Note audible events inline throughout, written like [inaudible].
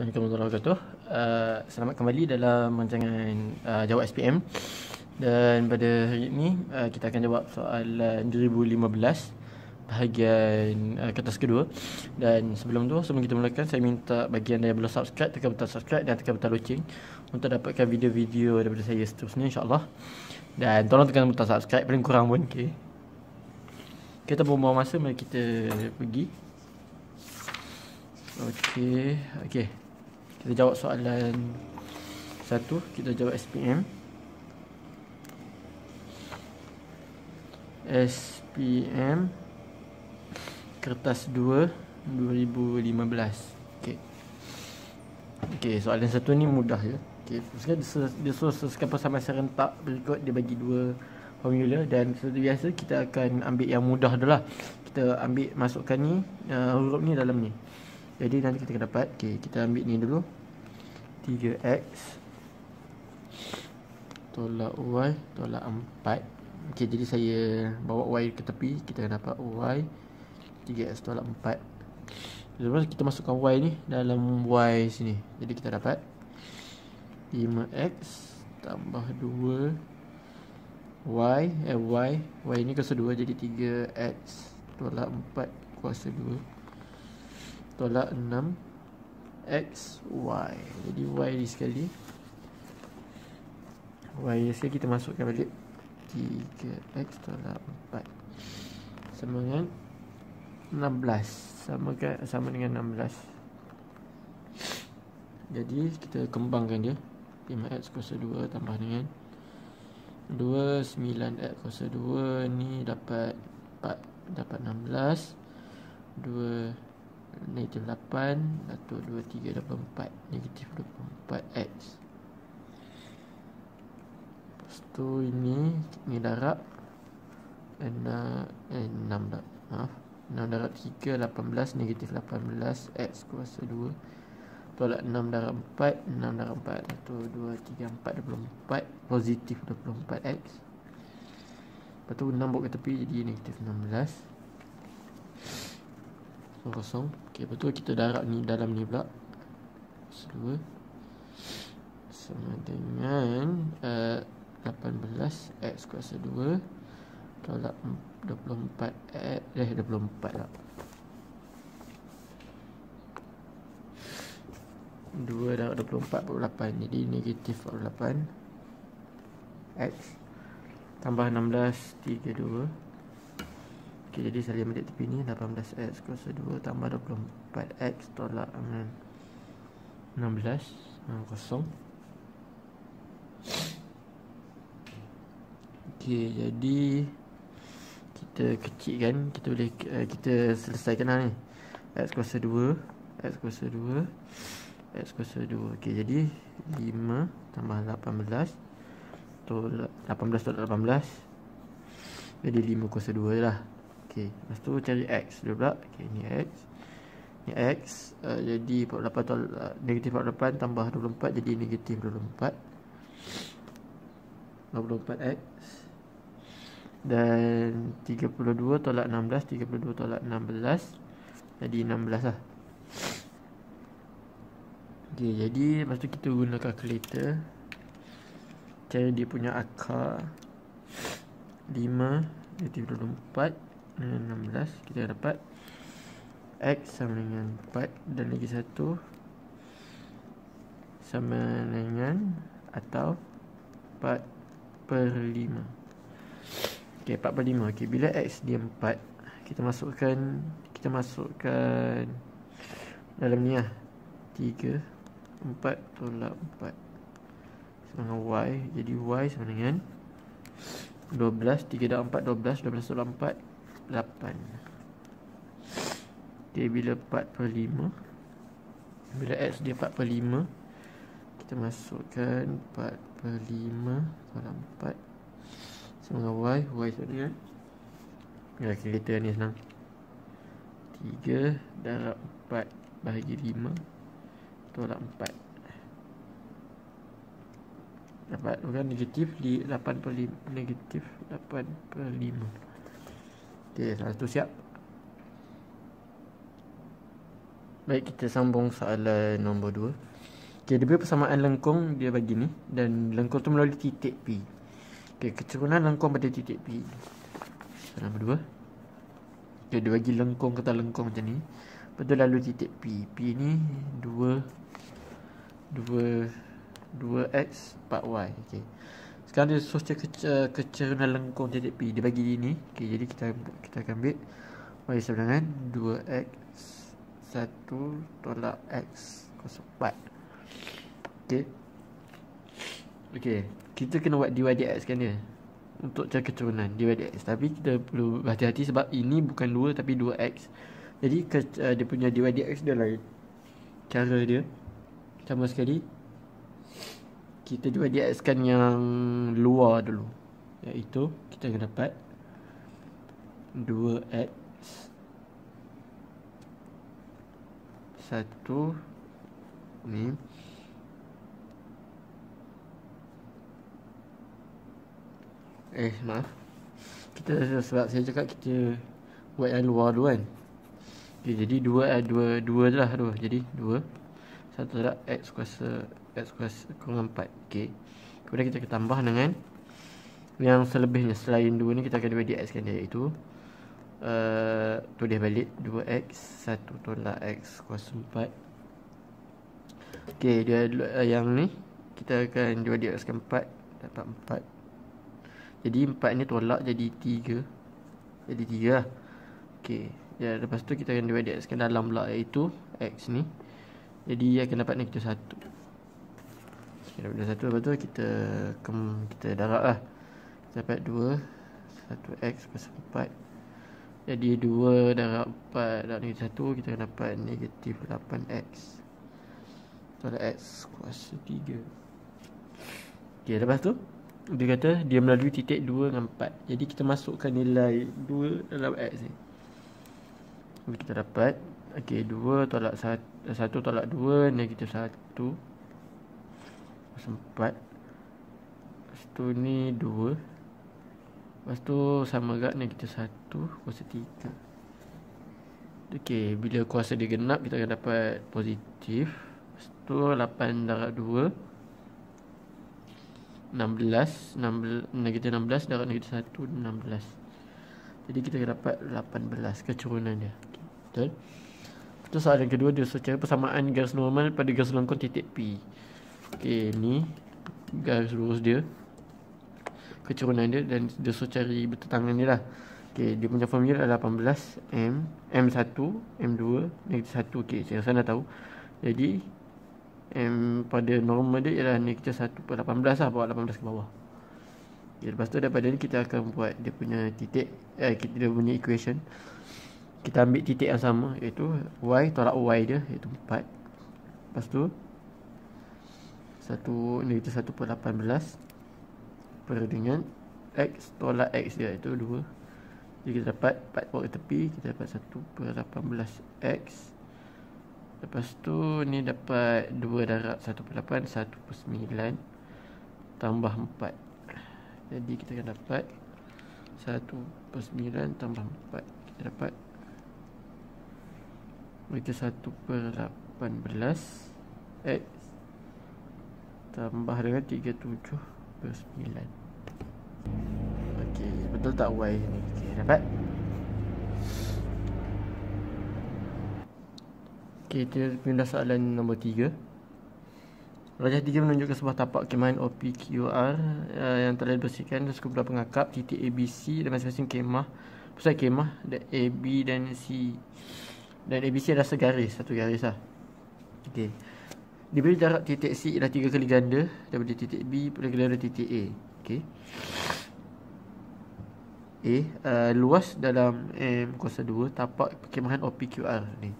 Assalamualaikum warahmatullahi wabarakatuh. Uh, selamat kembali dalam rancangan uh, jawab SPM. Dan pada hari ini uh, kita akan jawab soalan 2015 bahagian uh, kertas kedua. Dan sebelum tu sebelum kita mulakan saya minta bagi anda yang belum subscribe tekan butang subscribe dan tekan butang loceng untuk dapatkan video-video daripada saya seterusnya insya-Allah. Dan tolong tekan butang subscribe paling kurang pun okey. Kita buang masa mari kita pergi Okey, okey. Kita jawab soalan satu, kita jawab SPM. SPM kertas 2 2015. Okey. Okey, soalan satu ni mudah ya. Okey, sekarang dia, dia suruh sesekapa sama serentak berikut dia bagi dua formula dan seperti biasa kita akan ambil yang mudah dulu lah. Kita ambil masukkan ni uh, huruf ni dalam ni. Jadi nanti kita akan dapat. Okay, Kita ambil ni dulu. 3x Tolak y Tolak 4 okay, Jadi saya bawa y ke tepi Kita akan dapat y. 3x tolak 4 Lepas kita masukkan y ni Dalam y sini. Jadi kita dapat 5x Tambah 2 y. Eh, y. Y ni kuasa 2 jadi 3x tolak 4 kuasa 2 tolak 6 X, Y. Jadi Y ni sekali. Y ni sekali kita masukkan balik. 3X tolak 4 Sama dengan 16 Sama, kan, sama dengan 16 Jadi kita kembangkan dia. 5X kuasa 2 tambah dengan 2 9X kuasa 2 ni dapat 4 Dapat 16 2 negatif 8 Datuk 2, 3, 4 Negatif 24 X. Lepas tu ini Ini darab 6 Eh 6 dah Maaf. 6 darab 3 18 Negatif 18 X kuasa 2 Tolak 6 darab 4 6 darab 4 Datuk 2, 3, 4 24 Positif 24 X. Lepas tu 6 bawa ke tepi Jadi negatif 16 kosong. Okey, betul kita darab ni dalam ni pula. Dua Sama dengan uh, 18 X kuasa 2 Tolak 24 X Eh 24 lah. 2 darab 24 48 Jadi negatif 48 X. Tambah 16 32 Okay, jadi saya ambil tepi ni 18x kuasa 2 tambah 24x tolak dengan 16 uh, kosong. Okay, jadi kita kecilkan kita boleh uh, kita selesaikan lah ni. X kuasa 2 x kuasa 2 x kuasa 2 Okay, jadi 5 tambah 18 tolak 18 tolak 18 jadi 5 kuasa 2 je lah Okey, lepas tu cari X dulu pula. Okey, ni X. Ni X. Uh, jadi 48 tolak uh, negatif 48 tambah 24 jadi negatif 24. 24 X. Dan 32 tolak 16, 32 tolak 16. Jadi 16 lah. Okey, jadi lepas tu kita guna calculator. Cari dia punya akar. 5 negatif 24 dengan 16 kita dapat. X sama dengan 4 dan lagi satu. Sama dengan atau 4 per 5 ok 4 per 5 ok bila X dia 4 kita masukkan kita masukkan dalam ni lah. 3 4 tolak 4 sama dengan Y jadi Y sama dengan 12 3 dan 4 12 12 tolak 4 8 Okay bila 4 per 5 Bila X dia 4 per 5 Kita masukkan 4 per 5 Kalau 4 Sama Y Y tu ni kan? Ya kita ni senang. 3 darab 4 bahagi 5 Tolak 4 Dapat bukan negatif 8 per 5 Negatif 8 per 5 Okey, satu siap. Baik kita sambung soalan nombor 2 Okay, dia beri persamaan lengkung dia bagi ni Dan lengkung tu melalui titik P. Okay, keturunan lengkung pada titik P. Soalan nombor 2 Okay, dia bagi lengkung kata lengkung macam ni. Tu lalu titik P. P ni 2 2 2X 4Y Okay sekarang dia suruh cek kecerunan lengkung titik P. Dia bagi ni okay, Jadi kita kita akan ambil. Y sama dengan 2X 1 tolak X Kosong 4 Okay Okay Kita kena buat dy dx kan dia? Untuk cara keturunan dy dx Tapi kita perlu hati-hati sebab ini bukan 2 tapi 2X Jadi ke, uh, dia punya dy dx dia lain. Cara dia Sama sekali kita juga diakskan yang luar dulu. Iaitu kita akan dapat 2x 1 ni. Eh maaf. Kita sebab saya cakap kita buat yang luar dulu kan. Okay, jadi 2 eh, 2 2 je lah 2 jadi 2 1 adalah x kuasa x kuasa kurang 4 Okey. Kemudian kita akan tambah dengan yang selebihnya. Selain 2 ni kita akan dibagi x kan iaitu uh, tulis balik 2x 1 tolak x kuasa 4 Okey, dia uh, yang ni kita akan dibagi x kan 4 dapat 4 jadi 4 ni tolak jadi 3 jadi 3 lah. Okey, ya lepas tu kita akan dibagi x kan dalam pula iaitu x ni. Jadi akan dapat negatif 1 Okay, daripada satu lepas tu kita kem, kita darab lah. Kita dapat 2 1x plus 4. Jadi 2 darab 4 darab negatif 1 kita akan dapat negatif 8x. Tolak x kuasa 3. Okay, lepas tu dia kata dia melalui titik 2 dengan 4. Jadi kita masukkan nilai 2 dalam x ni. Jadi kita dapat okay 2 tolak 1 1 tolak 2 negatif 1 sempat. Lepas tu ni dua. Lepas tu sama agak negatif satu Kuasa tiga. Okay Bila kuasa dia genap Kita akan dapat positif. Lepas tu lapan darab dua. Enam belas Negatif enam belas Darab negatif satu Enam belas. Jadi kita dapat lapan belas Kecurunan dia. Okay. Betul? Itu soalan kedua Dia secara persamaan garis normal Pada garis lengkung titik P Okey, ni garis lurus dia. Kecurunan dia dan dia suruh cari bertentangan dia lah. Okey, dia punya formula adalah 18 M M1 M2 negatif 1. Okey, saya rasa dah tahu. Jadi M pada normal dia ialah negatif 1 per 18 lah bawa 18 ke bawah. Okay, lepas tu daripada ni kita akan buat dia punya titik eh kita dia punya equation. Kita ambil titik yang sama iaitu y tolak y dia iaitu 4. Lepas tu satu negatif satu per lapan belas. Per dengan x tolak x dia. Itu dua. Jadi kita dapat empat buat tepi kita dapat satu per lapan belas x. Lepas tu ni dapat dua darab satu per lapan satu per sembilan. Tambah empat. Jadi kita akan dapat satu per sembilan tambah empat. Kita dapat Itu satu per lapan belas X Tambah dengan 37 per 9 Okey, betul tak Y ni? Okey, dapat? Okey, kita pindah soalan nombor 3 Rajah 3 menunjukkan sebuah tapak kemahan OPQR uh, yang telah dibersihkan dan sekumpulan pengakap titik ABC dan masing-masing kemah. Pusat kemah AB dan C. Dan ABC adalah segaris, satu garis lah. Okey Diberi jarak titik C ialah 3 kali ganda daripada titik B pada ganda titik A. Okey. A uh, luas dalam M kuasa 2 tapak perkemahan OPQR ni.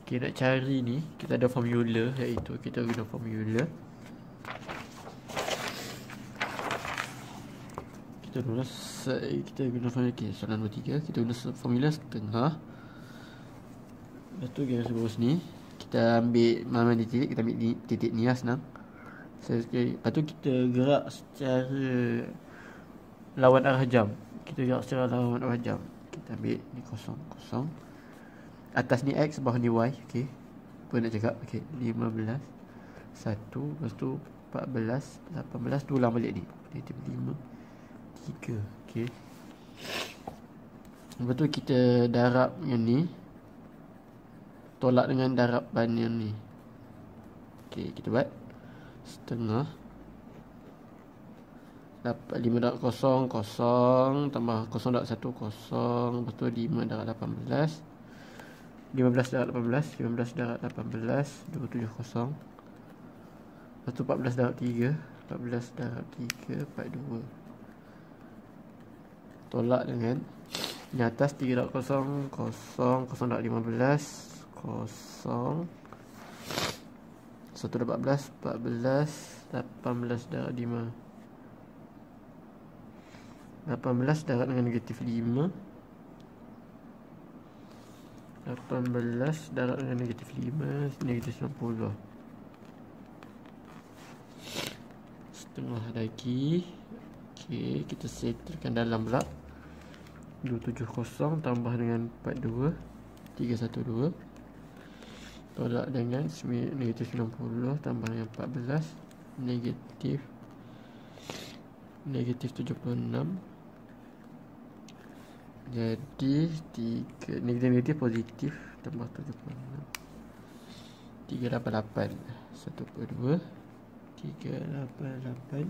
Okey nak cari ni kita ada formula iaitu kita guna formula. Kita guna kita guna formula okey soalan nombor 3 kita guna formula setengah. Lepas tu garis lurus ni kita ambil mana di titik kita ambil titik ni lah senang. Sekali lepas tu kita gerak secara lawan arah jam. Kita gerak secara lawan arah jam. Kita ambil ni kosong kosong. Atas ni x bawah ni y okey. Lupa nak cakap? Okey 15 1 lepas tu 14 18 tu ulang balik ni. Negatif 5 3 okey. Lepas tu kita darab yang ni tolak dengan daraban yang ni. Okey kita buat. Setengah. Dapat 5 darab kosong kosong. Tambah kosong darab 1 kosong. Lepas tu 5 darab 18 15 darab 18 15 darab 18 270 lepas tu 14 darab 3 14 darab 3 42 tolak dengan di atas 3 darab kosong kosong kosong darab 15 kosong. 1 darab 14 14 18 darab 5 18 darat dengan negatif 5 18 darat dengan negatif 5 Negatif 90 Setengah lagi. Ok Kita settlekan dalam pula. 270 tambah dengan 42 312 Tolak dengan negatif 90 tambah dengan 14 Negatif Negatif 76 jadi tiga negatif negatif positif tambah tujuh puluh enam. tiga lapan lapan satu puluh dua. tiga lapan lapan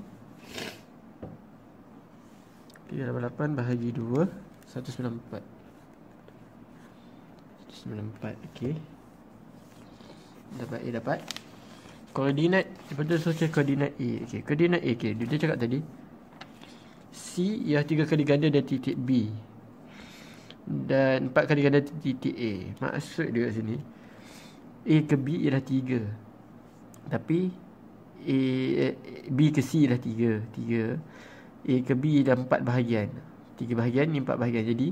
dapat A dapat koordinat lepas tu koordinat A okey koordinat A okey dia, cakap tadi C ialah tiga kali ganda dari titik B dan empat kali ganda titik A. Maksud dia kat sini A ke B ialah tiga. Tapi A, B ke C ialah tiga. Tiga. A ke B dah empat bahagian. Tiga bahagian ni empat bahagian. Jadi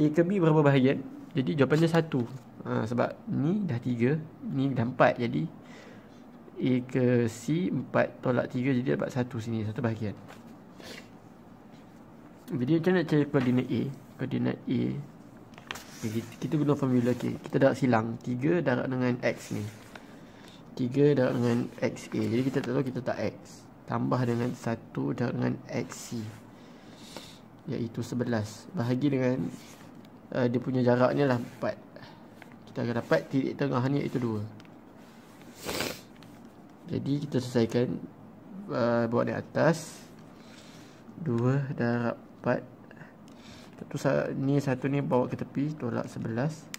A ke B berapa bahagian? Jadi jawapan dia satu. Ha, sebab ni dah tiga. Ni dah empat. Jadi A ke C empat tolak tiga. Jadi dapat satu sini. Satu bahagian. Jadi macam nak cari koordinat A koordinat A okay, kita guna formula okay. kita darab silang 3 darab dengan X ni 3 darab dengan XA jadi kita tak tahu kita tak X tambah dengan 1 darab dengan XC iaitu 11 bahagi dengan uh, dia punya jarak ni lah 4 kita akan dapat titik tengah ni iaitu 2 jadi kita selesaikan uh, buat di atas 2 darab 4 satu ni satu ni bawa ke tepi tolak 11.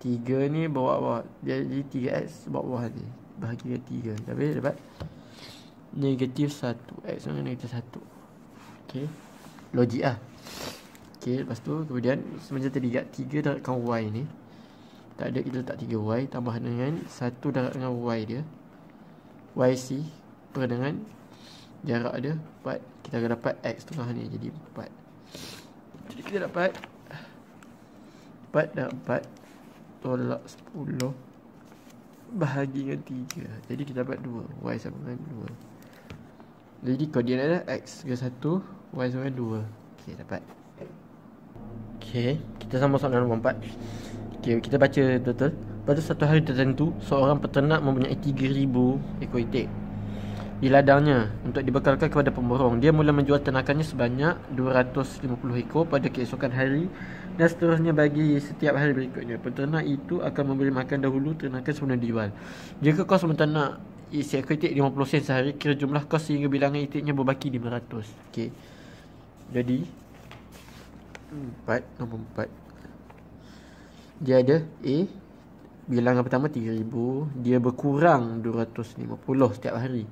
Tiga ni bawa bawah. Jadi 3x bawa bawah ni. Bahagi ke 3. Tapi dapat negatif 1. X dengan negatif 1. Okey. Logik lah. Okey, lepas tu kemudian semenjak tadi kat 3 daratkan y ni. Tak ada kita letak 3y tambah dengan 1 darat dengan y dia. YC per dengan jarak dia 4. Kita akan dapat x tengah ni jadi 4. Jadi kita dapat 4 dan 4 Tolak 10 Bahagi dengan 3 Jadi kita dapat 2 Y sama dengan 2 Jadi koordinat adalah X ke 1 Y sama dengan 2 Okay dapat Okay Kita sama soalan nombor 4 Okay kita baca total Pada satu hari tertentu Seorang peternak mempunyai 3000 ekor itik di ladangnya untuk dibekalkan kepada pemborong. Dia mula menjual ternakannya sebanyak 250 ekor pada keesokan hari dan seterusnya bagi setiap hari berikutnya. Peternak itu akan memberi makan dahulu ternakan sebelum dijual. Jika kos menternak isi ekor itik 50 sen sehari, kira jumlah kos sehingga bilangan itiknya berbaki 500. Okey. Jadi 4 nombor 4. Dia ada A bilangan pertama 3000, dia berkurang 250 setiap hari.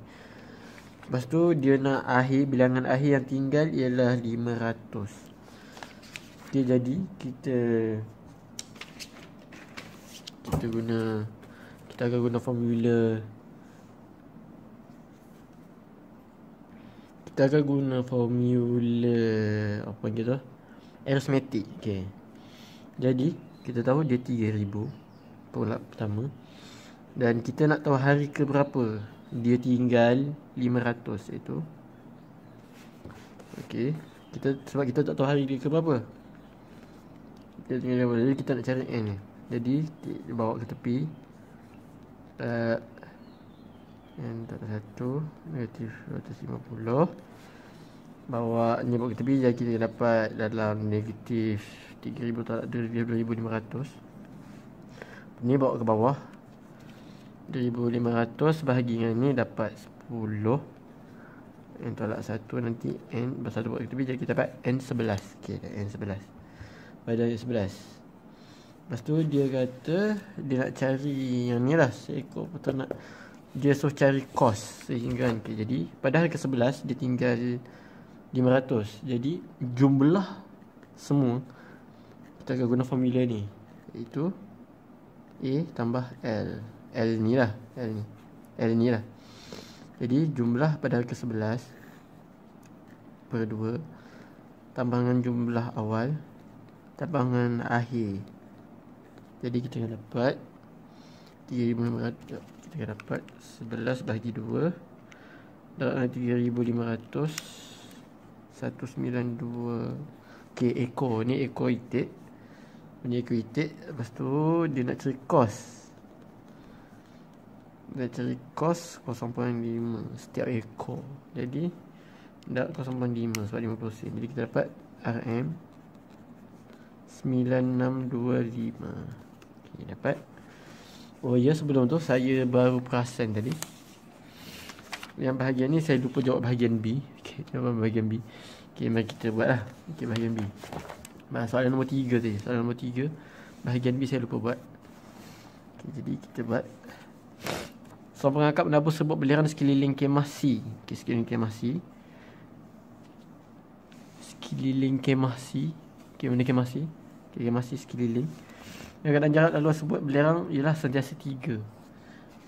Lepas tu dia nak akhir bilangan akhir yang tinggal ialah 500. Okay, jadi kita kita guna kita akan guna formula kita akan guna formula apa gitu arithmetic okey jadi kita tahu dia 3000 tolak pertama. Dan kita nak tahu hari ke berapa dia tinggal 500 itu. Okey. Kita sebab kita tak tahu hari dia ke berapa kita tinggal berapa. Jadi kita nak cari n ni. Jadi bawa ke tepi. Uh, N tak satu. Negatif 250 Bawa ni bawa ke tepi. Jadi kita dapat dalam negatif 3000 tak ada 2500 Ni bawa ke bawah. 2500 bahagi dengan ni dapat 10 N tolak 1 nanti N Besar 2 kita Jadi kita dapat N11 Okay N11 Pada N11 Lepas tu dia kata Dia nak cari Yang ni lah Seekor nak Dia suruh cari kos Sehingga okay, Jadi Pada harga 11 Dia tinggal 500 Jadi Jumlah Semua Kita akan guna formula ni. Iaitu A tambah L. L ni lah L ni. L ni lah. Jadi jumlah pada harga 11 per 2 tambangan jumlah awal tambangan akhir. Jadi kita akan dapat 3500 kita akan dapat 11 bahagi 2 dapat 3500 192 Okay, ekor. Ni ekor itik Punya ekor itik Lepas tu dia nak cari kos. Dia cari kos 0.5 setiap ekor. Jadi dah 0.5 sebab 50 sen. Jadi kita dapat RM 9625 ok dapat. Oh ya sebelum tu saya baru perasan tadi. Yang bahagian ni saya lupa jawab bahagian B. Ok jawab bahagian B. Ok mari kita buat lah ok bahagian B bah, soalan nombor 3 tadi soalan nombor 3 bahagian B saya lupa buat ok jadi kita buat Seorang pengangkat menabur sebut beliran sekeliling kemah C. Okay, sekeliling kemah C. Sekeliling kemah C. Okay, mana kemah C? Okay, kemah C sekeliling. Yang kadang jarak lalu sebut beliran ialah sentiasa tiga.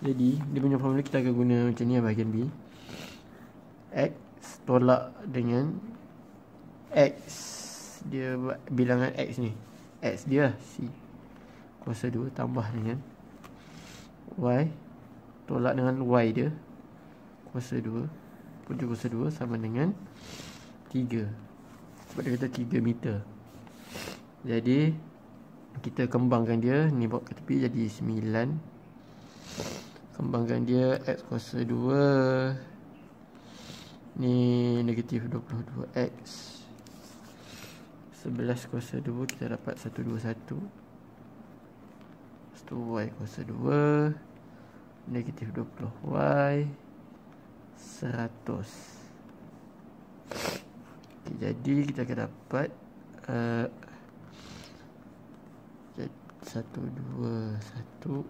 Jadi, dia punya formula kita akan guna macam ni bahagian B. X tolak dengan X. Dia buat bilangan X ni. X dia lah, C. Kuasa 2 tambah dengan Y tolak dengan y dia. Kuasa 2 punca kuasa 2 sama dengan 3 sebab dia kata 3 meter. Jadi kita kembangkan dia ni bawa ke tepi jadi 9 kembangkan dia x kuasa 2 ni negatif 22x 11 kuasa 2 kita dapat 121 Lepas tu y kuasa 2 negatif 20 y 100 okay, jadi kita akan dapat uh, 1 2 1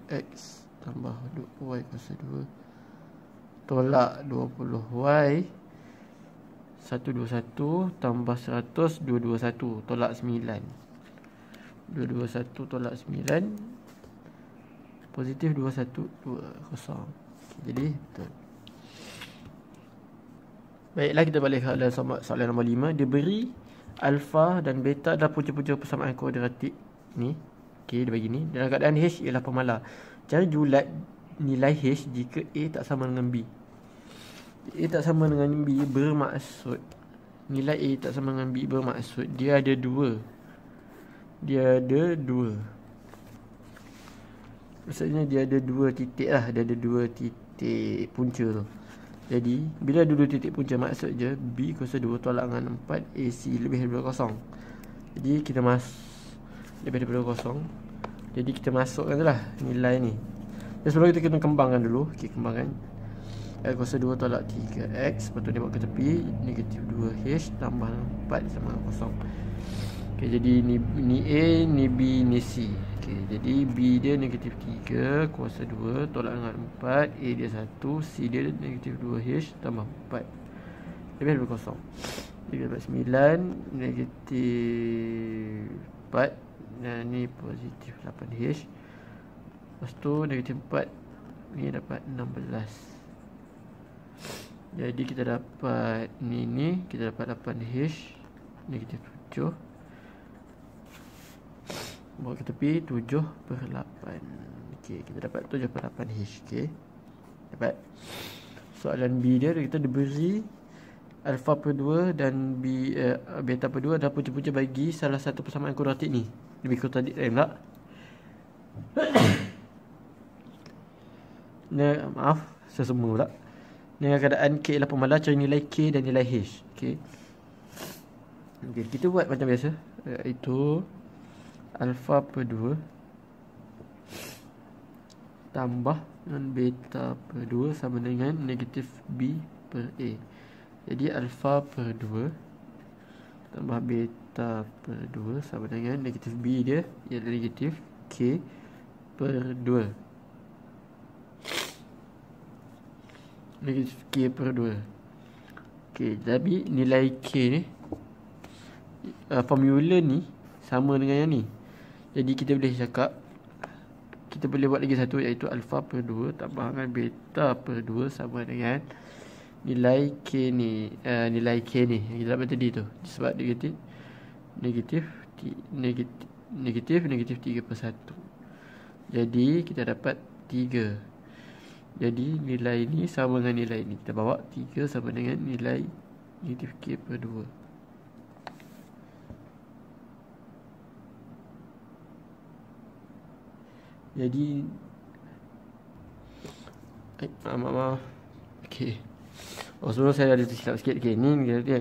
x tambah 2 y kuasa 2 tolak 20 y 121 tambah 100 221 tolak 9 221 tolak 9 positif 2120 jadi betul. Baiklah kita balik ke soalan nombor 5 dia beri alfa dan beta adalah punca-punca persamaan kuadratik ni. Okey dia bagi ni. Dalam keadaan h ialah pemalar cari julat nilai h jika a tak sama dengan b a tak sama dengan b bermaksud. Nilai a tak sama dengan b bermaksud. Dia ada dua. Dia ada dua. Maksudnya dia ada dua titik lah. Dia ada dua titik punca tu. Jadi Bila ada dua titik punca Maksud je B kuasa 2 tolak dengan 4 AC lebih daripada kosong. Jadi kita mas Lebih daripada kosong. Jadi kita masukkan tu lah Nilai ni. Dan sebelum kita kena kembangkan dulu Okay kembangkan X kuasa 2 tolak 3X Lepas tu dia buat ke tepi Negatif 2H Tambah 4 sama dengan kosong. Okay jadi ni, ni A Ni B Ni C. Okey, jadi B dia negatif 3 kuasa 2 tolak dengan 4 A dia 1 C dia negatif 2H tambah 4 lebih dari kosong. Jadi dapat 9 negatif 4 dan ni positif 8H lepas tu negatif 4 ni dapat 16 jadi kita dapat ni ni. Kita dapat 8H negatif 7 Bawa ke tepi 7 per 8 Okey, kita dapat 7 per 8 H Okey. Dapat. Soalan B dia Kita diberi Alpha per 2 dan B, uh, Beta per 2 Adalah punca-punca bagi Salah satu persamaan kuadratik ni. Lebih kuadratik lain tak [coughs] Nah, maaf, saya semua pula. Dengan keadaan K ialah pemalas, cari nilai K dan nilai H. Okay. okay kita buat macam biasa. Iaitu alpha per 2 tambah dengan beta per 2 sama dengan negatif B per A. Jadi alpha per 2 tambah beta per 2 sama dengan negatif B dia ialah negatif K per 2. Negatif K per 2 Ok, tapi nilai K ni uh, Formula ni Sama dengan yang ni. Jadi kita boleh cakap Kita boleh buat lagi satu Iaitu alpha per 2 Tambah dengan beta per 2 Sama dengan Nilai K ni uh, Nilai K ni. Yang kita dapat tadi tu. Sebab negatif Negatif Negatif Negatif Negatif 3 per 1 Jadi kita dapat 3 jadi nilai ni sama dengan nilai ni. Kita bawa 3 sama dengan nilai negatif K per 2 Jadi eh, Maaf maaf Okay Oh sebelum saya ada silap sikit Okay ni dia, dia.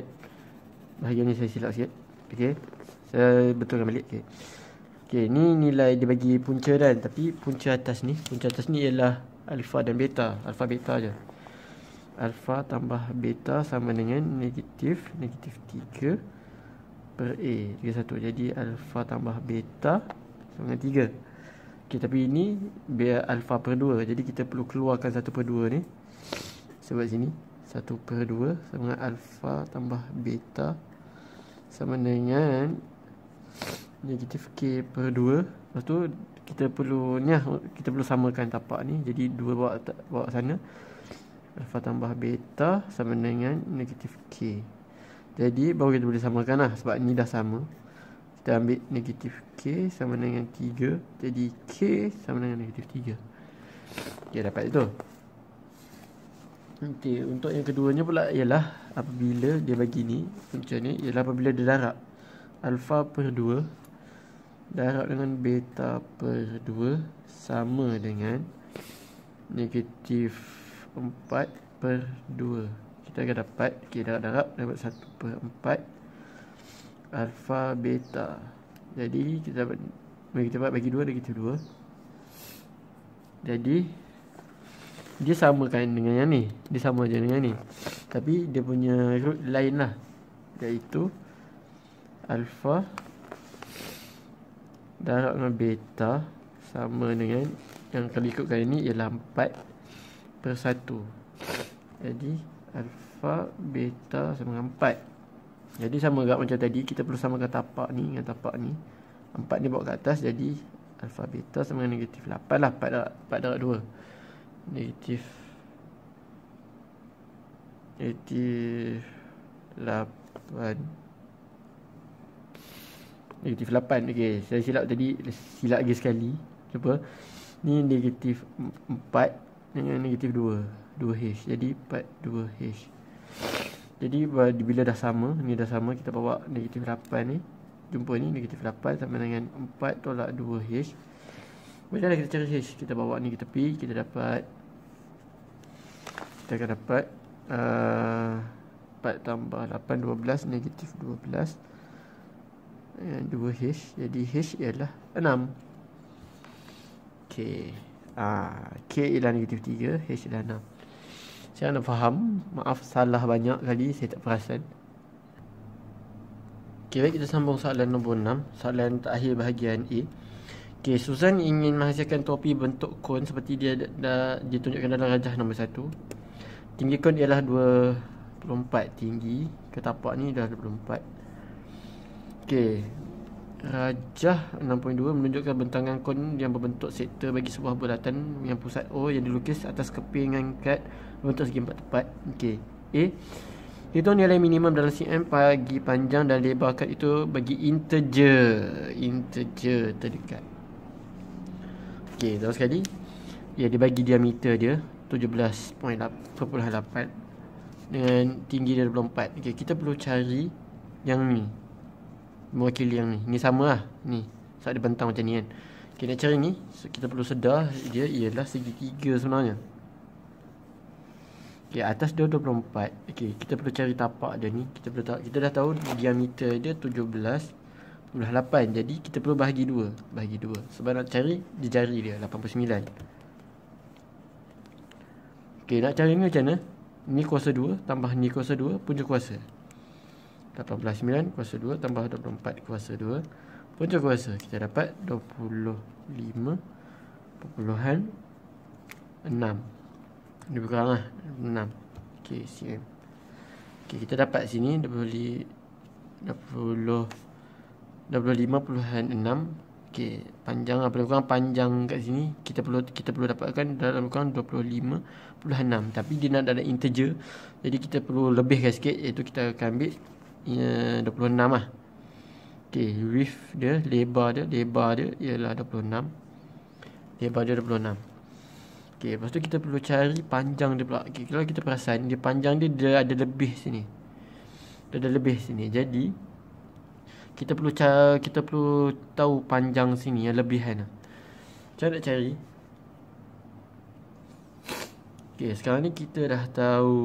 Bahagian ni saya silap sikit. Okay Saya betulkan balik Okay Okay ni nilai dia bagi punca dan Tapi punca atas ni Punca atas ni ialah alfa dan beta. Alfa beta je. Alfa tambah beta sama dengan negatif negatif 3 per a. 31 jadi alfa tambah beta sama dengan 3 okay, tapi ini biar alfa per 2 jadi kita perlu keluarkan 1 per 2 ni. Sebab sini 1 per 2 sama dengan alfa tambah beta sama dengan negatif k per 2 lepas tu kita perlu ni lah, kita perlu samakan tapak ni. Jadi dua bawa bawa sana. Alfa tambah beta sama dengan negatif k. Jadi baru kita boleh samakan lah sebab ni dah sama. Kita ambil negatif k sama dengan 3 jadi k sama dengan negatif 3 ok dapat itu. Okay, untuk yang keduanya pula ialah apabila dia bagi ni punca ni ialah apabila dia darab. Alfa per 2 darab dengan beta per 2 sama dengan negatif 4 per 2 kita akan dapat okay, darab-darab dapat 1 per 4 alfa beta. Jadi kita dapat bagi kita bagi 2 negatif 2 jadi dia samakan dengan yang ni. Dia sama je dengan ni. Tapi dia punya root lain lah. Iaitu alfa darab dengan beta sama dengan yang kalau ikutkan ini ialah 4 per 1 jadi alfa beta sama dengan 4 jadi sama juga macam tadi kita perlu samakan tapak ni dengan tapak ni. 4 ni bawa ke atas jadi alfa beta sama dengan negatif 8 lah 4 darab, 4 darab 2 negatif negatif 8 Negatif 8 Okey. Saya silap tadi Silap lagi sekali. Cuba. Ni negatif 4 Dengan negatif 2 2H Jadi 4 2H Jadi bila dah sama Ni dah sama Kita bawa negatif 8 ni. Jumpa ni negatif 8 Sama dengan 4 tolak 2H Bila kita cari H Kita bawa ni ke tepi Kita dapat Kita akan dapat uh, 4 tambah 8 12 Negatif 12 2H Jadi H ialah 6 K. Ah, K ialah negatif 3 H ialah 6 Saya nak faham. Maaf salah banyak kali. Saya tak perasan. Ok baik. Kita sambung soalan nombor 6 Soalan terakhir bahagian A. Ok Susan ingin menghasilkan topi bentuk kon Seperti dia dah ditunjukkan dalam rajah nombor 1 Tinggi kon ialah 24 tinggi. Ketapak ni dah 24 Okey. Rajah 6.2 menunjukkan bentangan kon yang berbentuk sektor bagi sebuah bulatan yang pusat O yang dilukis atas keping angkat berbentuk segi empat tepat. Okey. A. Itu nilai minimum dalam cm bagi panjang dan lebar kad itu bagi integer. Integer terdekat. Okey, terus sekali. Ya, dia bagi diameter dia 17.8 dengan tinggi dia 24. Okey, kita perlu cari yang ni mewakili yang ni. Ni sama lah. Ni. Sebab dia bentang macam ni kan. Okay, cari ni Kita perlu sedar Dia ialah segitiga sebenarnya Okay, atas dia 24 Okay, kita perlu cari tapak dia ni Kita perlu tahu Kita dah tahu diameter dia 17 8 Jadi kita perlu bahagi 2 Bahagi 2 Sebab nak cari di jari dia 89 Okay, nak cari ni macam mana Ni kuasa 2 Tambah ni kuasa 2 Punca kuasa 18 9 kuasa 2 Tambah 24 kuasa 2 Punca kuasa kita dapat 25 perpuluhan 6 Lebih kurang lah 6 Okay cm Okay kita dapat sini 20 20 25.6 Okay panjang lah Lebih kurang panjang kat sini. Kita perlu kita perlu dapatkan dalam kurang 25.6 Tapi dia nak dalam integer Jadi kita perlu lebihkan sikit Iaitu kita akan ambil ya, 26 lah Okey, width dia, lebar dia, lebar dia ialah 26. Lebar dia 26. Okey, lepas tu kita perlu cari panjang dia pula. Okey, kalau kita perasan, dia panjang dia dia ada lebih sini. Dia ada lebih sini. Jadi kita perlu cari, kita perlu tahu panjang sini yang lebihan. Macam nak cari? Okey, sekarang ni kita dah tahu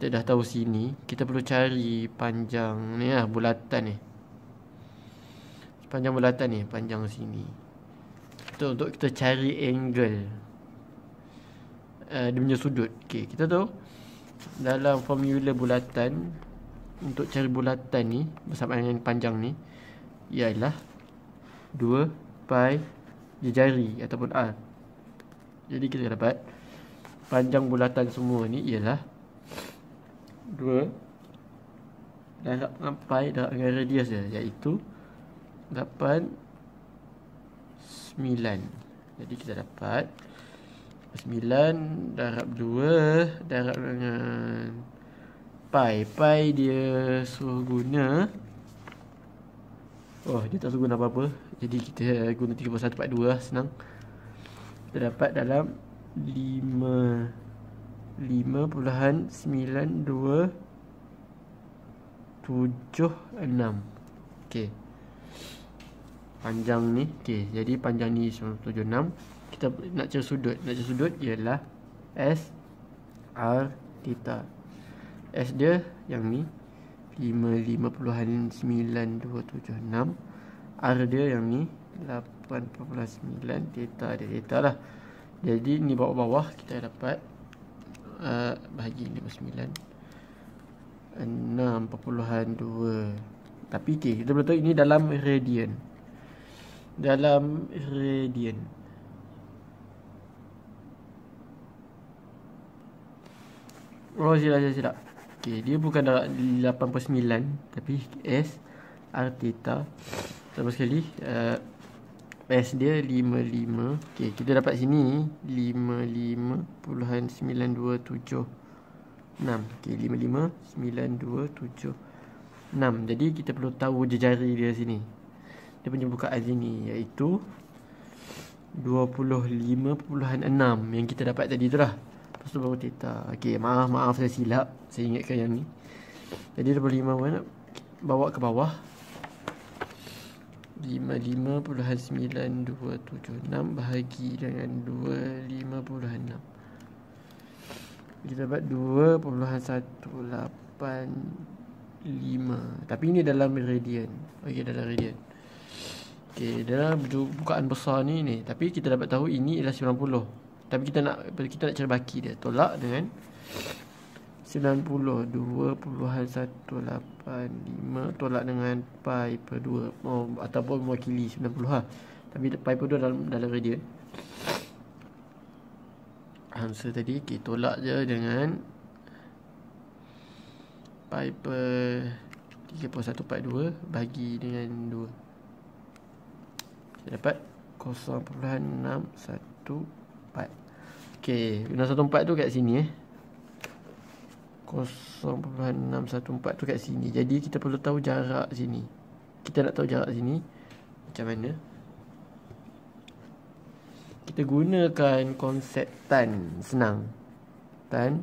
kita dah tahu sini, kita perlu cari panjang ni lah bulatan ni. Panjang bulatan ni panjang sini. Itu untuk kita cari angle. Uh, dia punya sudut. Okey kita tahu dalam formula bulatan untuk cari bulatan ni bersama dengan panjang ni ialah 2 pi jari ataupun r. Jadi kita dapat panjang bulatan semua ni ialah 2 darab pi darab dengan radius dia iaitu 8 9 Jadi kita dapat 9 darab 2 Darab dengan Pi. Pi dia suruh guna Oh dia tak suruh guna apa-apa. Jadi kita guna 3142 lah senang. Kita dapat dalam 5 5.92 76 Okay panjang ni. Okey jadi panjang ni 976 kita nak cari sudut. Nak cari sudut ialah s r theta. S dia yang ni 55.9276 r dia yang ni 8.9 theta. Dia theta lah. Jadi ni bawah-bawah kita dapat bahagi 59 6.2 tapi okey kita betul ini dalam radian dalam radian. Oh silap silap silap. Okay, dia bukan darab 8.9 tapi S R theta. Sama sekali uh, S dia 55. Okay, kita dapat sini. 55.9276. Okay, 55.9276. Jadi kita perlu tahu jejari dia sini. Dia punya bukaan sini iaitu 25.6 yang kita dapat tadi tu lah. Lepas tu baru theta ok maaf maaf saya silap. Saya ingatkan yang ni. Jadi 25 mana bawa ke bawah 55.9276 bahagi dengan 25.6 kita dapat 2.185 tapi ini dalam radian. Ok dalam radian. Okey, dalam bukaan besar ni ni, tapi kita dapat tahu ini ialah 90. Tapi kita nak kita nak cari baki dia. Tolak dengan 92.185 tolak dengan pi per 2 oh, ataupun mewakili 90 ha. Tapi pi per 2 dalam dalam radian. Answer tadi kita tolak je dengan pi per 3.142 bagi dengan 2 saya dapat 0.614 Okey, 614 tu kat sini eh 0.614 tu kat sini. Jadi kita perlu tahu jarak sini. Kita nak tahu jarak sini Macam mana? Kita gunakan konsep tan Senang. Tan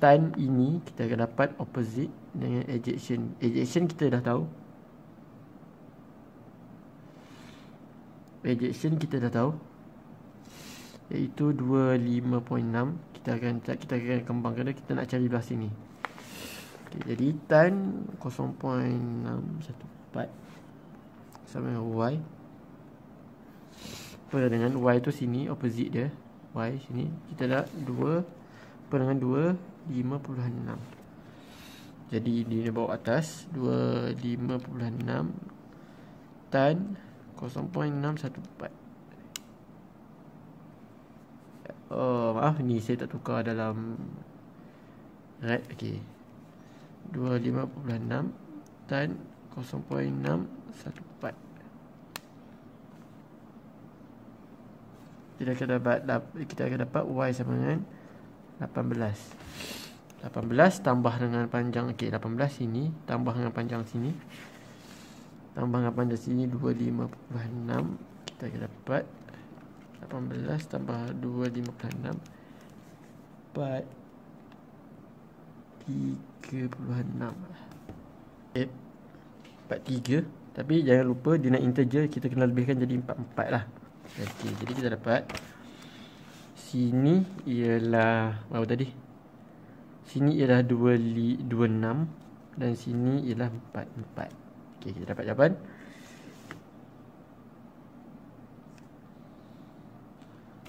Tan ini kita akan dapat opposite dengan ejection. Ejection kita dah tahu. Rejection kita dah tahu. Iaitu 25.6 Kita akan kita akan kembangkan dia Kita nak cari belah sini. Okay, Jadi tan 0.614 Sama dengan Y. Per dengan Y tu sini Opposite dia. Y sini Kita dah 2 Per dengan 2 5.6 Jadi di bawah atas 2.5.6 Tan 0.614 Oh maaf ni saya tak tukar dalam Right okay 25.6 Dan 0.614 Kita akan dapat Kita akan dapat Y sama dengan 18 18 tambah dengan panjang Okay 18 sini Tambah dengan panjang sini Tambah dengan panjang sini 25.6 Kita akan dapat 18 tambah 256 4 3.6 eh, 43 Tapi jangan lupa dia nak integer Kita kena lebihkan jadi 44 lah. Okay, Jadi kita dapat Sini ialah Berapa tadi? Sini ialah 26 Dan sini ialah 44 Okay kita dapat jawapan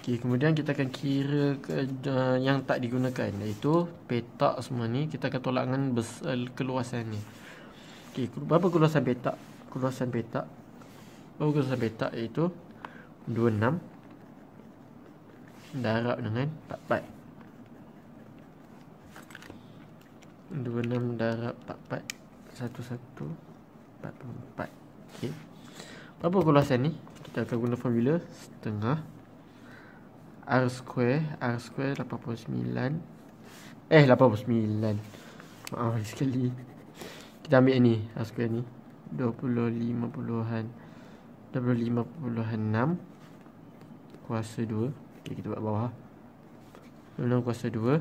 Okey, kemudian kita akan kira ke, uh, yang tak digunakan iaitu petak semua ni kita akan tolak dengan besar keluasan ni. Okey, berapa keluasan petak? Keluasan petak. Berapa keluasan petak iaitu 26 darab dengan 44. 26 darab 44 11 44. Okey. Berapa keluasan ni? Kita akan guna formula setengah R square R square 89 Eh 89 Maaf sekali. Kita ambil ni R square ni. 25 puluhan 25 puluhan 6 Kuasa 2 okay, Kita buat bawah. 6 kuasa 2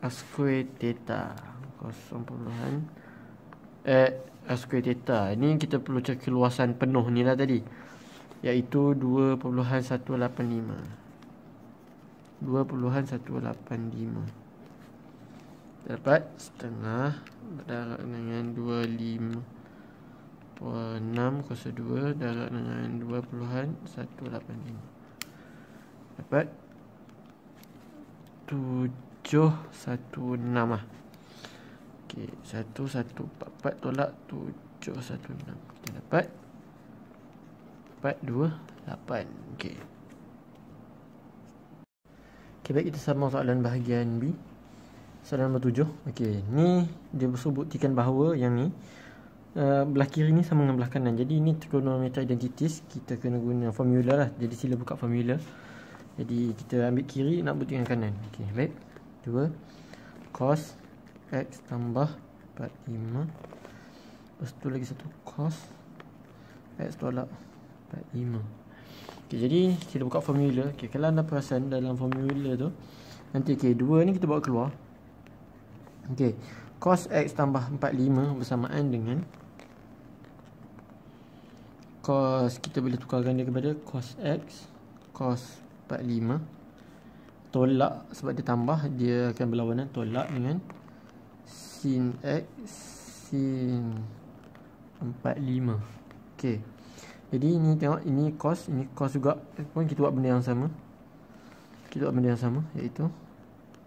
R square theta 0 puluhan. Eh R square theta Ini kita perlu cari keluasan penuh ni lah tadi. Iaitu 2.185 2.185 Dapat setengah Darat dengan 25 6 kuasa 2 Darat dengan 2.185 Dapat 716 lah Okey, 1144 tolak 716. Kita dapat 428. Okey. Okey, baik kita sambung soalan bahagian B. Soalan nombor 7. Okey, ni dia buktikan bahawa yang ni uh, belah kiri ni sama dengan belah kanan. Jadi ini trigonometry identities, kita kena guna formula lah. Jadi sila buka formula. Jadi kita ambil kiri nak buktikan kanan. Okey, baik. 2 cos X tambah 45 Lepas tu lagi satu cos. X tolak 45 okay, Jadi kita buka formula. Okay, Kalau anda perasan dalam formula tu Nanti okay, 2 ni kita bawa keluar. Okay, Cos X tambah 45 bersamaan dengan Cos kita boleh tukarkan dia kepada Cos X Cos 45 Tolak sebab dia tambah Dia akan berlawanan tolak dengan sin X sin 45 Okey. Jadi ini tengok ini cos ini cos juga pun kita buat benda yang sama kita buat benda yang sama iaitu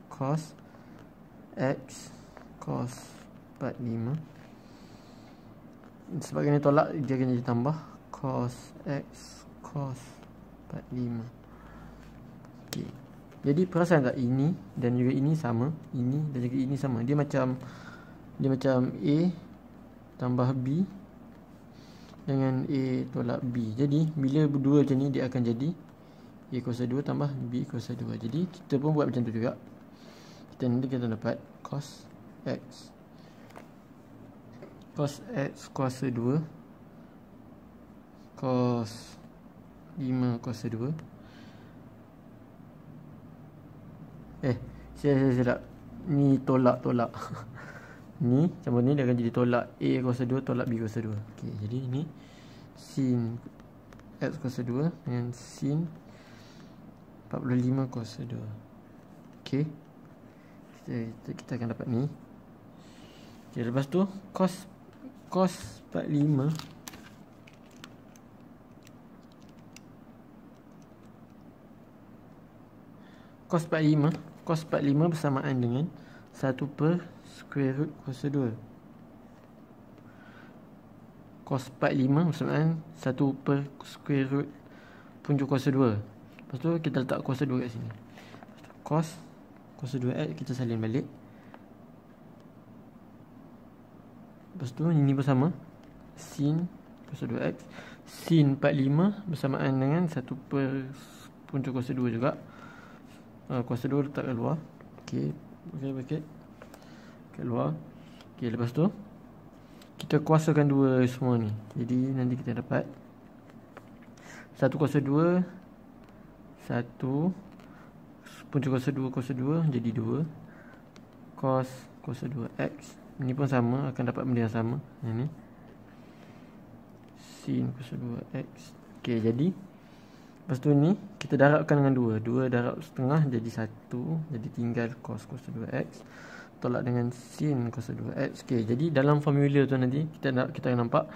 cos X cos 45 sebab ini tolak dia akan jadi tambah cos X cos 45 Okey. Jadi perasan tak ini dan juga ini sama Ini dan juga ini sama Dia macam dia macam A tambah B dengan A tolak B. Jadi bila berdua macam ni dia akan jadi A kuasa 2 tambah B kuasa 2. Jadi kita pun buat macam tu juga. Kita nanti kita dapat cos X cos X kuasa 2 cos 5 kuasa 2 Eh, saya saya silap. Ni tolak tolak. [laughs] ni campur ni dia akan jadi tolak? A kuasa 2 tolak B kuasa 2 okey jadi ni sin x kuasa 2 dengan sin 45 kuasa 2 okey. Kita, kita kita akan dapat ni. Okey lepas tu cos cos 45 cos 45 cos 45 bersamaan dengan 1 per square root kuasa 2 cos 45 bersamaan 1 per square root punjuk kuasa 2 lepas tu kita letak kuasa 2 kat sini. Cos kuasa 2x kita salin balik. Lepas tu ini bersama sin kuasa 2x sin 45 bersamaan dengan 1 per punjuk kuasa 2 juga uh, kuasa 2 letak kat luar. Ok ok bracket kat luar. Ok lepas tu kita kuasakan dua semua ni. Jadi nanti kita dapat satu kuasa dua satu punca kuasa dua kuasa dua jadi dua. Cos kuasa dua x. Ini pun sama akan dapat benda yang sama. Yang ni. Sin kuasa dua x. Ok jadi lepas tu ni kita darabkan dengan dua dua darab setengah jadi satu jadi tinggal cos kuasa dua x tolak dengan sin cos 2x. Okey, jadi dalam formula tu nanti kita nak kita akan nampak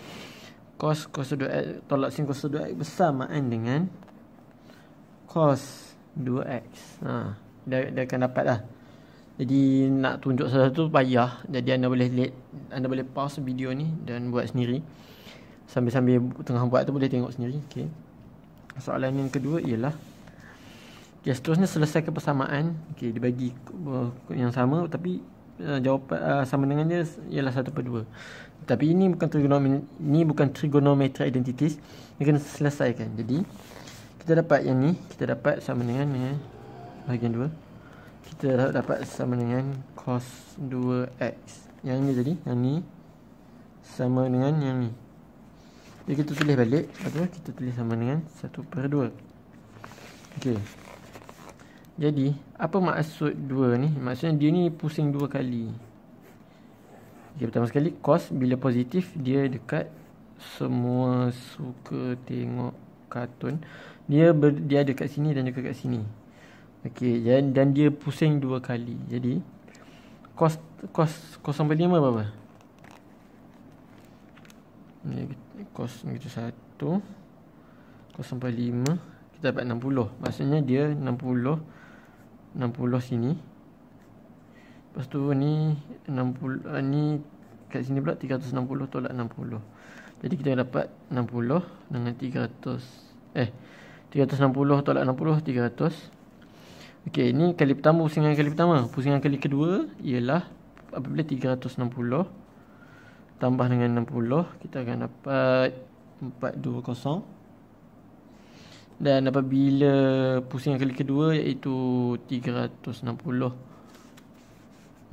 cos cos 2x tolak sin cos 2x bersamaan dengan cos 2x. Ha, dia dia akan dapat lah. Jadi nak tunjuk sesuatu payah. Jadi anda boleh lihat anda boleh pause video ni dan buat sendiri. Sambil-sambil tengah buat tu boleh tengok sendiri. Okey. Soalan yang kedua ialah Okay, seterusnya selesaikan persamaan. Okey, dibagi uh, yang sama tapi uh, jawapan uh, sama dengan dia ialah 1 per 2. Tapi ini bukan trigonometri ini bukan trigonometri identitas. Ini kena selesaikan. Jadi kita dapat yang ni, kita dapat sama dengan ya, bahagian 2. Kita dapat sama dengan cos 2x. Yang ni tadi, yang ni sama dengan yang ni. Jadi kita tulis balik, lepas kita tulis sama dengan 1 per 2. Okey. Jadi, apa maksud dua ni? Maksudnya dia ni pusing dua kali. Okay, pertama sekali, cos bila positif, dia dekat semua suka tengok kartun. Dia ber, dia ada kat sini dan juga kat sini. Okey, dan, dan dia pusing dua kali. Jadi, cos cos cos sampai lima berapa? Ni cos gitu satu. Cos sampai lima. Kita dapat 60. Maksudnya dia 60 60 sini Lepas tu ni 60 uh, Ni kat sini pula 360 tolak 60 Jadi kita dapat 60 dengan 300 Eh 360 tolak 60 300 Okey ni kali pertama pusingan kali pertama Pusingan kali kedua ialah Apabila 360 Tambah dengan 60 Kita akan dapat 420 dan apabila pusing kali kedua iaitu 360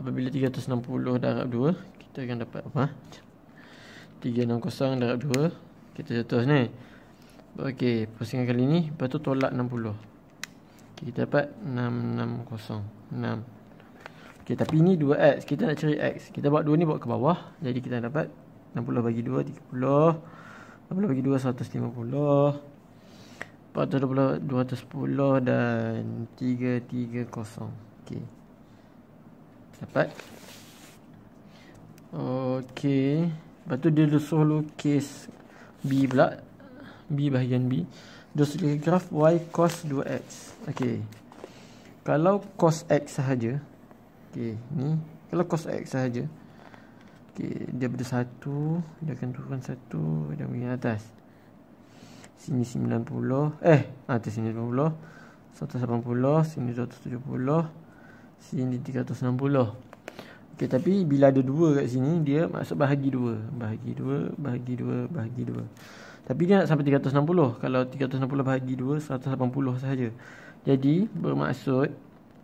Apabila 360 darab 2 Kita akan dapat apa? 360 darab 2 Kita jatuh ni Okey, pusingan kali ni Lepas tu tolak 60 okay, Kita dapat 660 6 Okey, tapi ni 2x Kita nak cari x. Kita buat 2 ni buat ke bawah. Jadi kita dapat 60 bagi 2, 30 60 bagi 2, 150 420 210 dan 330 okey. Dapat. Okey. Lepas tu dia lusuh lu case B pula. B bahagian B. Dia sudah graf Y cos 2X okey. Kalau cos X sahaja okey ni kalau cos X sahaja. Okey dia ber satu dia akan turun satu dan pergi atas. Sini 90 Eh Atas sini 90 180 Sini 270 Sini 360 Okey tapi bila ada dua kat sini Dia maksud bahagi dua. Bahagi dua Bahagi dua Bahagi dua. Tapi dia nak sampai 360 Kalau 360 bahagi dua 180 sahaja. Jadi bermaksud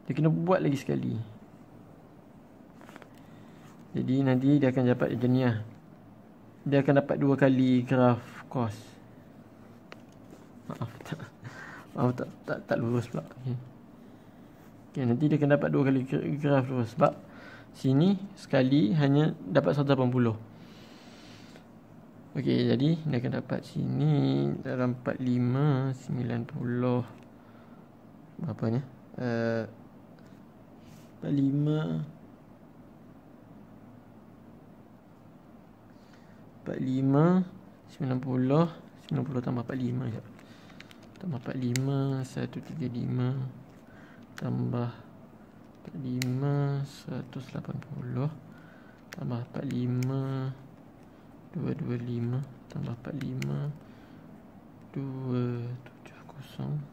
Dia kena buat lagi sekali Jadi nanti dia akan dapat jenis. Dia akan dapat dua kali graf cos Maaf tak Maaf tak tak, tak lurus pula okay. okay. nanti dia akan dapat dua kali graf dulu Sebab Sini sekali hanya dapat 180. Okey, jadi dia akan dapat sini dalam 45 90 berapa ni? Uh, 45 45 90 90 tambah 45 je. Tambah 45 175 tambah 45 180 tambah 45 225 tambah 45 270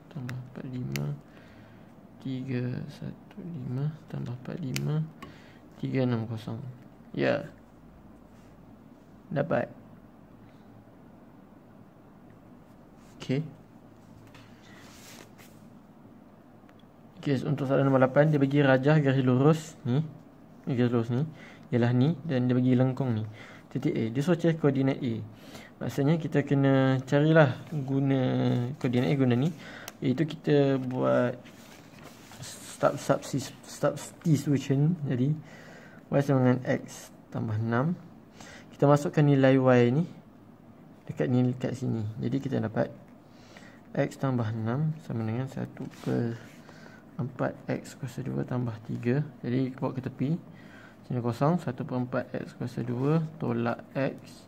tambah 45 315 tambah 45 360 ya dapat. Okey okey untuk soalan nombor 8 dia bagi rajah garis lurus ni. Garis lurus ni. Ialah ni dan dia bagi lengkung ni. Titik A dia suruh koordinat A. Maksudnya kita kena carilah guna koordinat A guna ni. Iaitu kita buat stop substitution jadi y sama dengan x tambah 6 kita masukkan nilai y ni dekat ni dekat sini. Jadi kita dapat x tambah 6 sama dengan 1 per 4 x kuasa 2 tambah 3 jadi bawa ke tepi sini kosong 1 per 4 x kuasa 2 tolak x.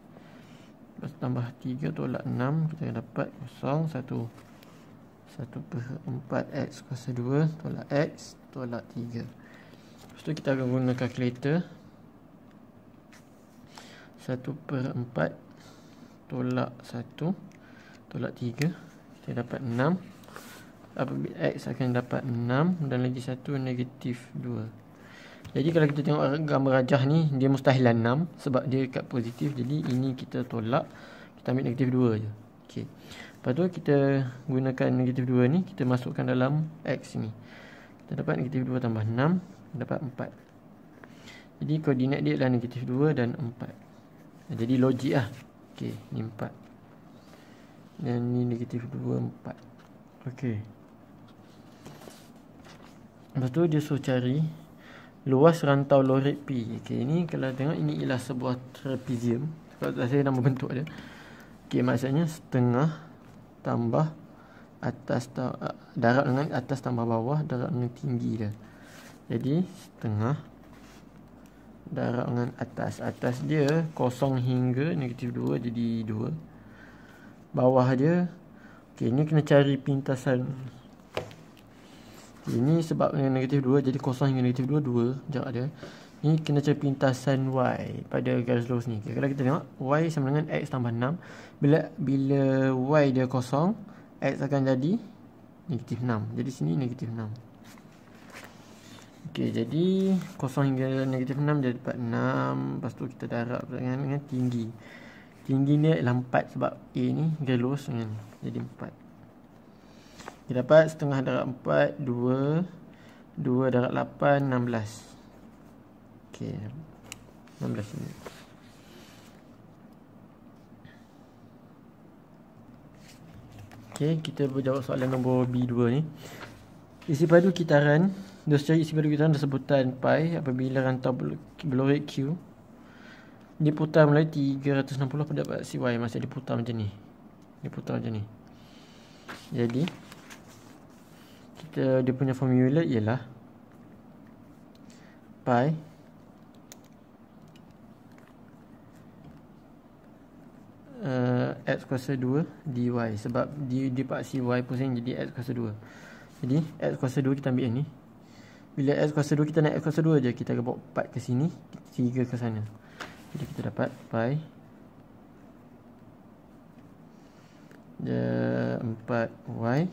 Lepas tambah 3 tolak 6 Kita dapat kosong 1 1 per 4 x kuasa 2 tolak x tolak 3 Lepas tu kita akan guna kalkulator 1 per 4 tolak 1 tolak 3 Kita dapat 6 Apabila x akan dapat 6 dan lagi 1 negatif 2 Jadi kalau kita tengok gambar rajah ni Dia mustahilan 6 sebab dia kat positif. Jadi ini kita tolak Kita ambil negatif 2 je. Okay. Lepas tu kita gunakan negatif 2 ni Kita masukkan dalam X ni. Kita dapat negatif 2 tambah 6 Dapat 4 Jadi koordinat dia adalah negatif 2 dan 4 Jadi logik lah. Ok, ni 4 Dan ni negatif 2, 4 Ok Lepas tu dia suruh cari Luas rantau lorik P. Ok, ni kalau tengok ini ialah sebuah trapezium. Sebab saya nama bentuk dia. Ok, maksudnya setengah tambah atas darat dengan atas tambah bawah darat dengan tinggi dia. Jadi setengah darat dengan atas. Atas dia kosong hingga negatif 2 jadi 2. Bawah dia okey ni kena cari pintasan. Ini sebab negatif 2 jadi kosong hingga negatif 2 2 jarak dia. Ni kena cari pintasan Y pada garis lurus ni. Okay, kalau kita tengok Y sama dengan X tambah 6. Bila bila Y dia kosong, X akan jadi negatif 6. Jadi sini negatif 6. Okey, jadi kosong hingga negatif 6 dia dapat 6. Lepas tu kita darab dengan, dengan tinggi. Tinggi ni adalah 4 sebab A ni lurus dengan jadi 4. Kita dapat setengah darab 4, 2. 2 darab 8, 16. Okey. 16 minit. Okey, kita berjawab soalan nombor B2 ni. Isi padu kitaran, dos cari isi padu kitaran sebutan pi apabila rantau bloret Q diputar melalui 360 pendapat CY masa diputar macam ni. Diputar macam ni. Jadi kita dia punya formula ialah pi uh, x kuasa 2 dy sebab di dipaksi y pusing jadi x kuasa 2 jadi x kuasa 2 kita ambil yang ni bila x kuasa 2 kita naik x kuasa 2 je. Kita akan bawa 4 ke sini 3 ke sana. Jadi kita dapat pi dia 4y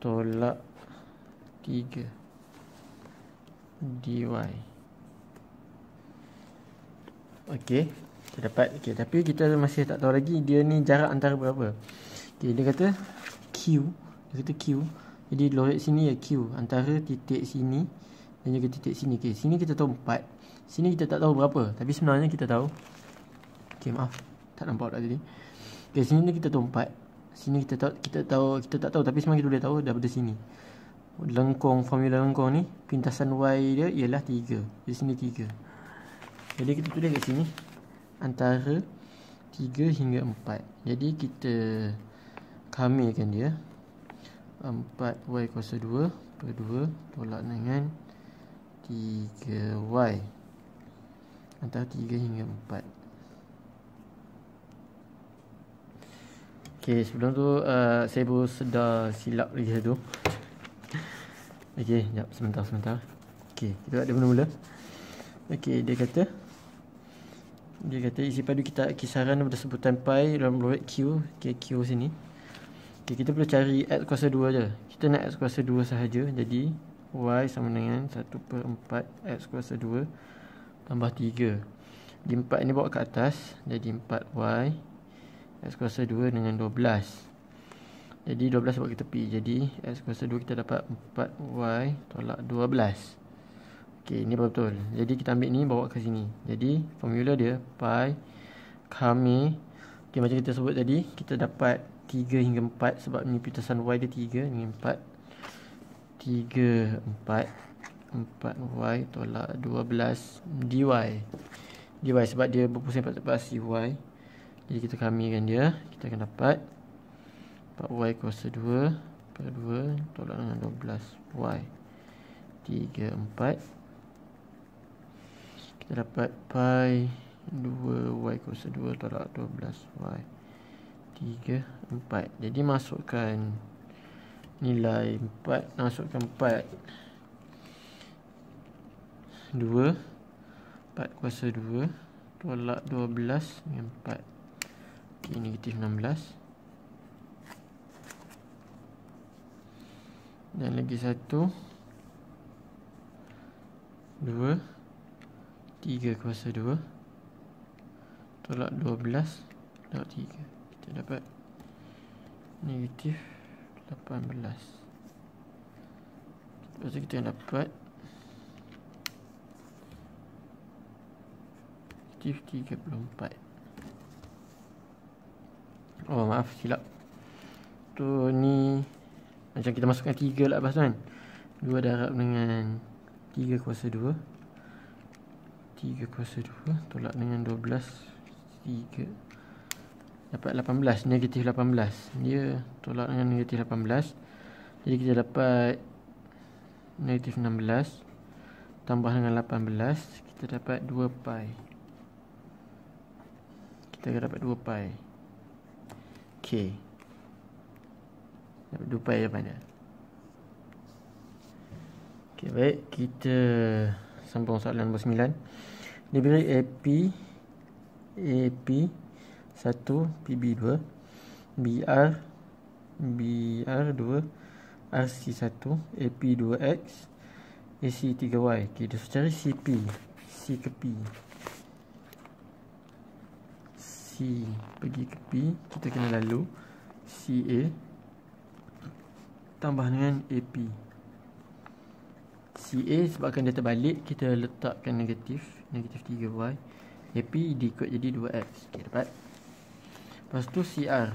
tolak 3 dy. Okey kita dapat. Okay, tapi kita masih tak tahu lagi dia ni jarak antara berapa. Okay, dia kata Q dia kata Q jadi lorik sini ya Q. Antara titik sini dan juga titik sini. Okay, sini kita tahu 4 sini kita tak tahu berapa tapi sebenarnya kita tahu. Okay, maaf. Tak nampak tak tadi okay, sini kita tahu 4 sini kita tahu kita tahu kita tak tahu tapi sebenarnya kita boleh tahu daripada sini. Lengkung formula lengkung ni pintasan y dia ialah 3 di sini 3 jadi kita tulis kat sini antara 3 hingga 4 jadi kita kamikan dia 4y kuasa 2 per 2 tolak dengan 3y antara 3 hingga 4 Okay, sebelum tu uh, saya baru sedar silap lagi satu. [laughs] Okay, jap sebentar sebentar. Okay, kita ada mula-mula. Okay, dia kata dia kata isi padu kita kisaran daripada sebutan pi dalam logarit q, okay, q sini. Okay, kita perlu cari x kuasa 2 je. Kita nak x kuasa 2 sahaja. Jadi y sama dengan 1 per 4 x kuasa 2 tambah 3. Di 4 ni bawa ke atas. Jadi 4y X kuasa 2 dengan 12 Jadi 12 buat ke tepi Jadi X kuasa 2 kita dapat 4Y tolak 12 Okey, ini betul Jadi kita ambil ni bawa ke sini Jadi formula dia Pi Kami Okey, macam kita sebut tadi Kita dapat 3 hingga 4 Sebab ni pintasan Y dia 3 hingga 4 3, 4 4Y tolak 12 dy. Dy sebab dia berpusing pada si Y. Jadi kita kamikan dia Kita akan dapat 4y kuasa 2 Per 2 Tolak dengan 12y 3, 4 Kita dapat pi 2y kuasa 2 Tolak 12y 3, 4 Jadi masukkan Nilai 4 Masukkan 4 2 4 kuasa 2 Tolak 12 dengan 4 Okay, negatif 16 Dan lagi satu. Dua Tiga kuasa dua Tolak dua belas Tolak tiga Kita dapat Negatif Lapan belas. Lepas tu kita dapat Negatif tiga puluh empat. Oh maaf silap. Tu ni Macam kita masukkan 3 lah lepas tu kan. 2 darab dengan 3 kuasa 2 3 kuasa 2 Tolak dengan 12 3 Dapat 18 Negatif 18 Dia tolak dengan negatif 18 Jadi kita dapat Negatif 16 Tambah dengan 18 Kita dapat 2 pi Kita dapat 2 pi Okey. Nak dupai apa mana? Okey, baik. Kita sambung soalan nombor 9. Dia beri AP AP 1 PB 2 BR BR 2 RC 1 AP 2X AC 3Y. Okey, dia cari CP. C ke P. C pergi ke P. Kita kena lalu. CA Tambah dengan AP CA sebabkan dia terbalik Kita letakkan negatif. Negatif 3Y AP diikut jadi 2X okay, dapat Lepas tu CR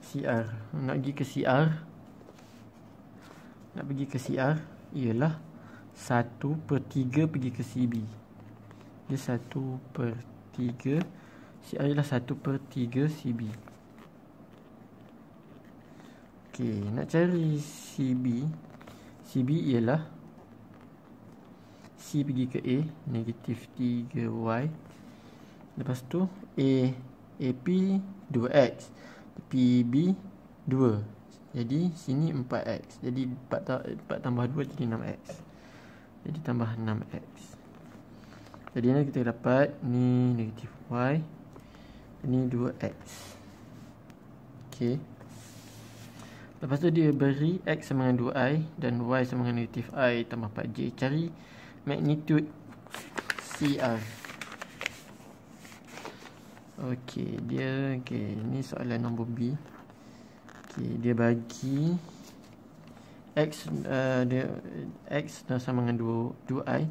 CR Nak pergi ke CR Nak pergi ke CR Ialah 1 per 3 pergi ke CB Dia 1 per 3 CI adalah 1 per 3 CB Ok Nak cari CB CB ialah C pergi ke A Negatif 3Y Lepas tu A AP 2X PB 2 Jadi sini 4X Jadi 4, 4 tambah 2 jadi 6X Jadi tambah 6X jadi ni kita dapat ni negatif y. Ni 2x Okay Lepas tu dia beri x sama dengan 2i Dan y sama dengan negatif i tambah 4j Cari magnitude CR Okay dia Okay ni soalan nombor B. Okay dia bagi X uh, dia, X sama dengan 2, 2i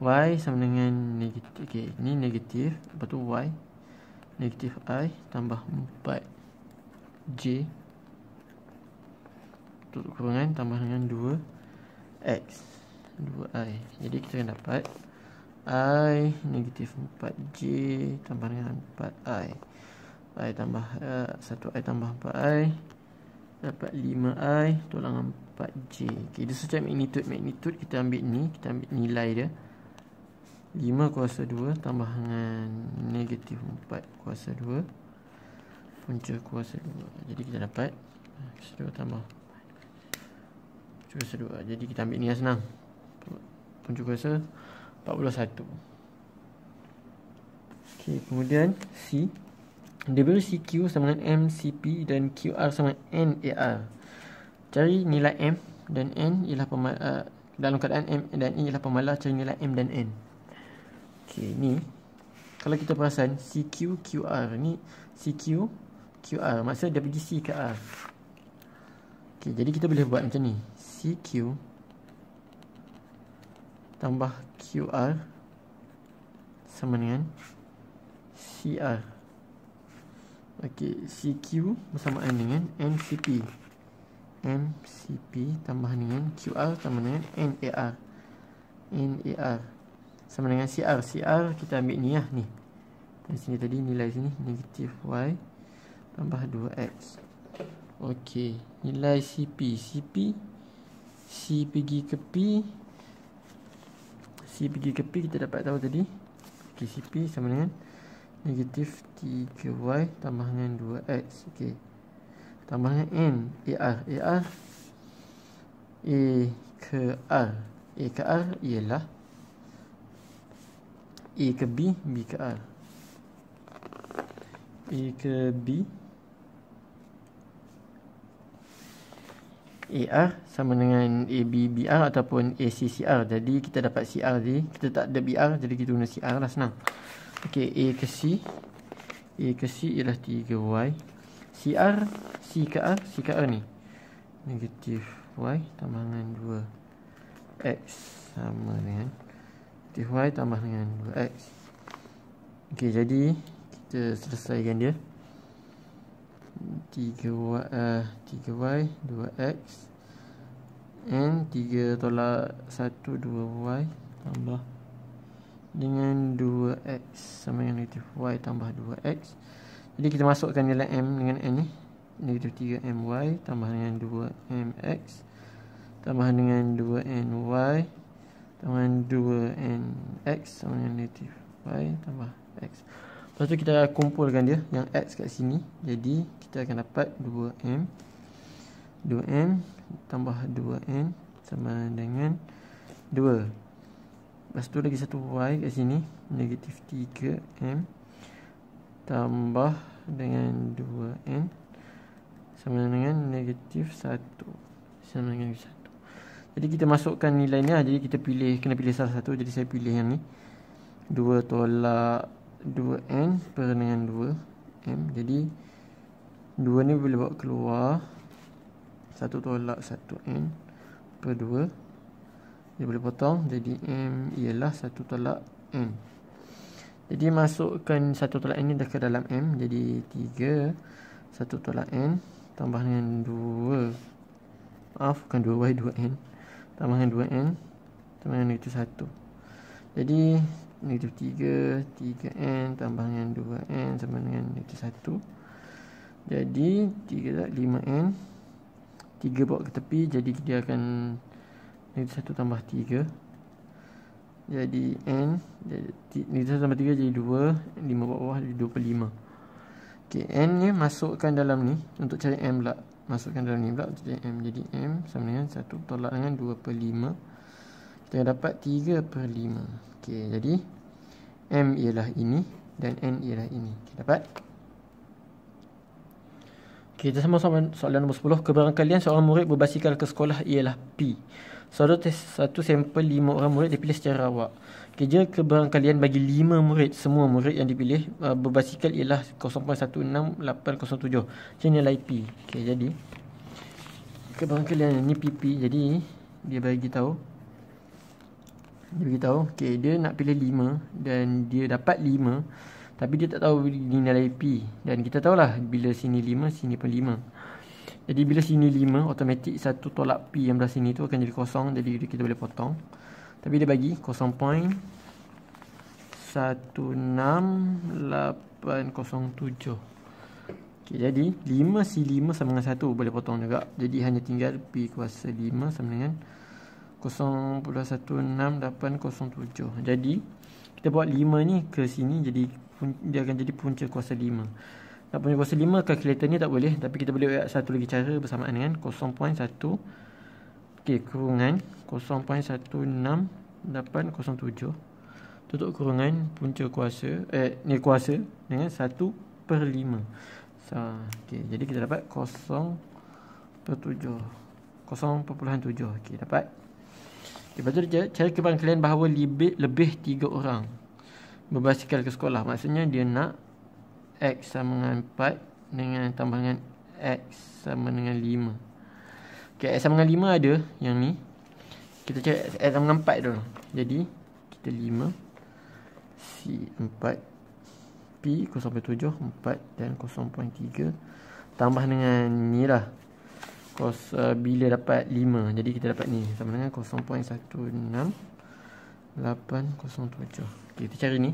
Y sama dengan negatif Okay Ni negatif Lepas tu Y Negatif I Tambah 4 J. Tutup kurungan tambah dengan 2x 2i jadi kita akan dapat i negatif 4j tambah dengan 4i i. Tambah uh, 1i tambah 4i dapat 5i tolak dengan 4j ok dia secara magnitude magnitude kita ambil ni kita ambil nilai dia. 5 kuasa 2 tambah dengan negatif 4 kuasa 2 punca kuasa 2 jadi kita dapat kuasa 2 tambah kuasa 2 jadi kita ambil ni lah senang. Punca kuasa 41 ok kemudian C. WCQ sama dengan MCP dan QR sama dengan NAR cari nilai M dan N ialah pemala, uh, dalam keadaan M dan E ialah pemalas cari nilai M dan N. Okey, ni kalau kita perasan CQ QR ni CQ QR maksudnya C ke R. Okey, jadi kita boleh buat macam ni. CQ tambah QR sama dengan CR. Okey, CQ bersamaan dengan MCP. MCP tambah dengan QR tambah dengan NAR. NAR sama dengan CR. CR kita ambil ni lah ni. Di sini tadi nilai sini negatif Y tambah 2X. Okey, nilai CP. CP C pergi ke P C pergi ke P kita dapat tahu tadi. Okey, CP sama dengan negatif 3Y tambah dengan 2X Okey Tambah dengan N AR AR A ke R. A ke R ialah A ke B, B ke R. A ke B AR sama dengan ABBR ataupun ACCR Jadi kita dapat CR tadi Kita tak ada BR jadi kita guna CR lah senang Ok A ke C A ke C ialah 3Y CR C ke R C ke R ni Negatif Y tambah dengan 2 X sama dengan negatif y tambah dengan 2x ok jadi kita selesaikan dia 3y, uh, 3y 2x n 3 tolak 1 2y tambah dengan 2x sama dengan negatif y tambah 2x jadi kita masukkan nilai m dengan n ni negatif 3my tambah dengan 2mx tambah dengan 2ny dengan 2nx sama dengan negatif y tambah x. Lepas tu kita kumpulkan dia yang x kat sini. Jadi kita akan dapat 2m 2m tambah 2n sama dengan 2. Lepas tu lagi satu y kat sini negatif 3m tambah dengan 2n sama dengan negatif 1 sama dengan negatif 1. Jadi kita masukkan nilai ni lah. Jadi kita pilih Kena pilih salah satu Jadi saya pilih yang ni 2 tolak 2N Per dengan 2M Jadi 2 ni boleh bawa keluar. 1 tolak 1N Per 2 Dia boleh potong. Jadi M ialah 1 tolak N. Jadi masukkan 1 tolak N ni dah ke dalam M. Jadi 3 1 tolak N. Tambah dengan 2 Maaf bukan 2Y 2N tambah dengan 2n tambah dengan negatif 1 jadi negatif 3 3n tambah dengan 2n sama dengan negatif 1 jadi 3 tak? 5n 3 bawa ke tepi jadi dia akan negatif 1 tambah 3 jadi n negatif 1 tambah 3 jadi 2 5 bawa bawah jadi 2 per 5 Okay, n ni masukkan dalam ni untuk cari m pula. Masukkan dalam ni pula jadi M. Jadi M sama dengan 1 tolak dengan 2 per 5 kita dapat 3 per 5 ok jadi M ialah ini dan N ialah ini kita dapat kita sama-sama soalan nombor 10 kebarangkalian seorang murid berbasikal ke sekolah ialah P tes satu sampel 5 orang murid dipilih secara awak. Kerja kebarangkalian bagi 5 murid, semua murid yang dipilih uh, berbasikal ialah 0.16807. Macam nilai P. Okey, jadi kebarangkalian ni PP. Jadi dia bagi tahu dia bagi tahu, okey, dia nak pilih 5 dan dia dapat 5 tapi dia tak tahu nilai P dan kita tahulah bila sini 5 sini pun 5. Jadi bila sini 5 Automatik satu tolak P yang belah sini tu Akan jadi kosong Jadi kita boleh potong Tapi dia bagi 0.1687 Okay, jadi 5C5 sama dengan 1 boleh potong juga. Jadi hanya tinggal P kuasa 5 sama dengan 0.1687. Jadi kita buat 5 ni ke sini jadi dia akan jadi punca kuasa 5. Tak punya kuasa 5 kalkulator ni tak boleh tapi kita boleh buat satu lagi cara bersamaan dengan 0.1 okey kurungan 0.1687 tutup kurungan punca kuasa eh ni kuasa dengan 1 per 5. So, okay. Jadi kita dapat 0 per 7 0.7 okay, dapat okay, Lepas tu dia cari kebangkilan bahawa lebih, lebih 3 orang Berbasikal ke sekolah. Maksudnya dia nak X sama dengan 4 Dengan tambah dengan X sama dengan 5 okay, X sama dengan 5 ada Yang ni. Kita cari X sama dengan 4 dulu Jadi Kita 5 C 4 P 0.7 4 dan 0.3 tambah dengan ni lah kos uh, bila dapat 5 jadi kita dapat ni. Sama dengan 0.16 807 okay, kita cari ni.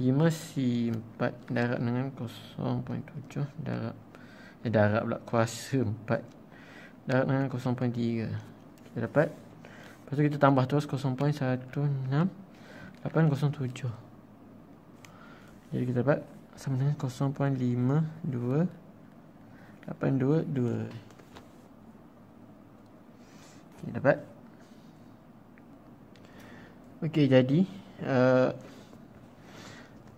5 C 4 darab dengan 0.7 darab eh darab pula. Kuasa 4 darab dengan 0.3 kita dapat. Lepas tu kita tambah terus 0.16 807 jadi kita dapat sama dengan 0.52 822. Okey dapat. Okey jadi uh,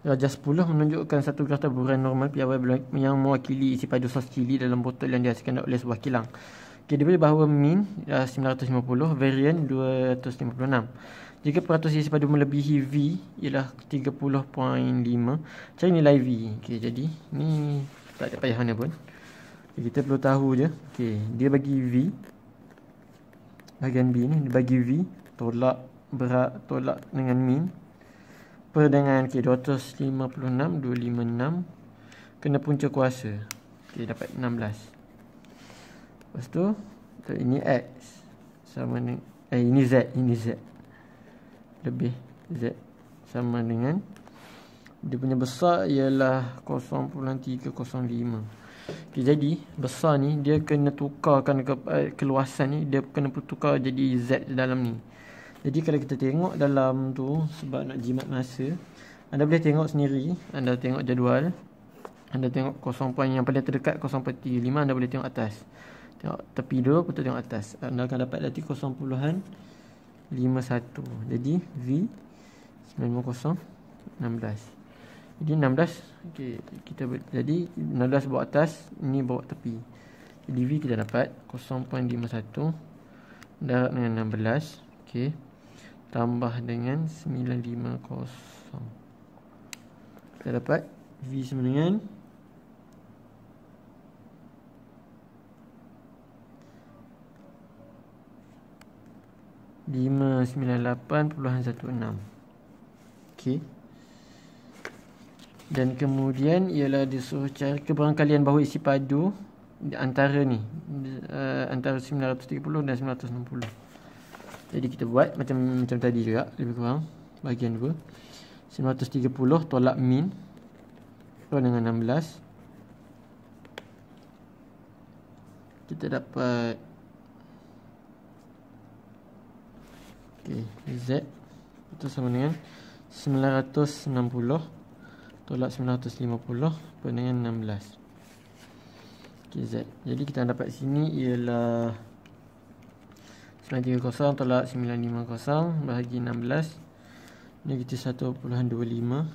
Raja 10 menunjukkan satu gelas taburan normal piawai yang mewakili isi padu sos cili dalam botol yang dihasilkan oleh sebuah kilang. Okay, dia bahawa min uh, 950, varian 256. Jika peratus isi padu melebihi V ialah 30.5 Cari nilai V okay, Jadi ni tak ada payah mana pun okay, Kita perlu tahu je. Okay, Dia bagi V. Bahagian B ni Dia bagi V Tolak berat Tolak dengan min. Per dengan okay, 256 256 Kena punca kuasa. Okay, Dapat 16 Lepas tu Ini X Sama dengan Eh ini Z Ini Z. Lebih Z sama dengan dia punya besar ialah 0.305 jadi besar ni dia kena tukarkan ke, eh, keluasan ni dia kena tukar jadi Z dalam ni jadi kalau kita tengok dalam tu sebab nak jimat masa anda boleh tengok sendiri anda tengok jadual anda tengok 0. yang paling terdekat 0.35 anda boleh tengok atas tengok tepi dulu betul tengok atas anda akan dapat nanti 0. 51 jadi V 950 16 jadi 16 okay, kita ber, jadi 16 bawa atas ini bawa tepi. Jadi V kita dapat 0.51 darab dengan 16 okay. tambah dengan 950 kita dapat V sama dengan 598.16 Okey Dan kemudian Ialah disuruh cari keberangkalian bahu isi padu Antara ni uh, Antara 930 dan 960 Jadi kita buat Macam macam tadi juga Lebih kurang Bahagian 2 930 tolak min Tolak dengan 16 Kita dapat Okey, Z itu sama dengan 960 tolak 950 per dengan 16. Okey, Z. Jadi kita dapat sini ialah 930 tolak 950 bahagi 16 negatif 1.25 960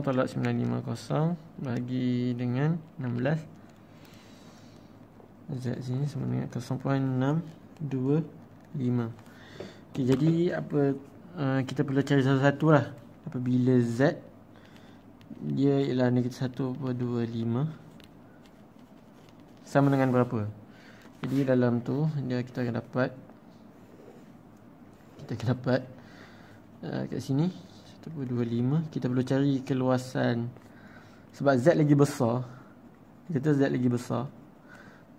tolak 950 bahagi dengan 16 Z sini sama dengan 0.62 5 okay, Jadi apa uh, Kita perlu cari satu-satu lah Apabila Z Dia ialah negatif 1 per 2, 5 Sama dengan berapa? Jadi dalam tu dia Kita akan dapat Kita akan dapat uh, Kat sini 1 per 2, 5 Kita perlu cari keluasan. Sebab Z lagi besar. Kata Z lagi besar.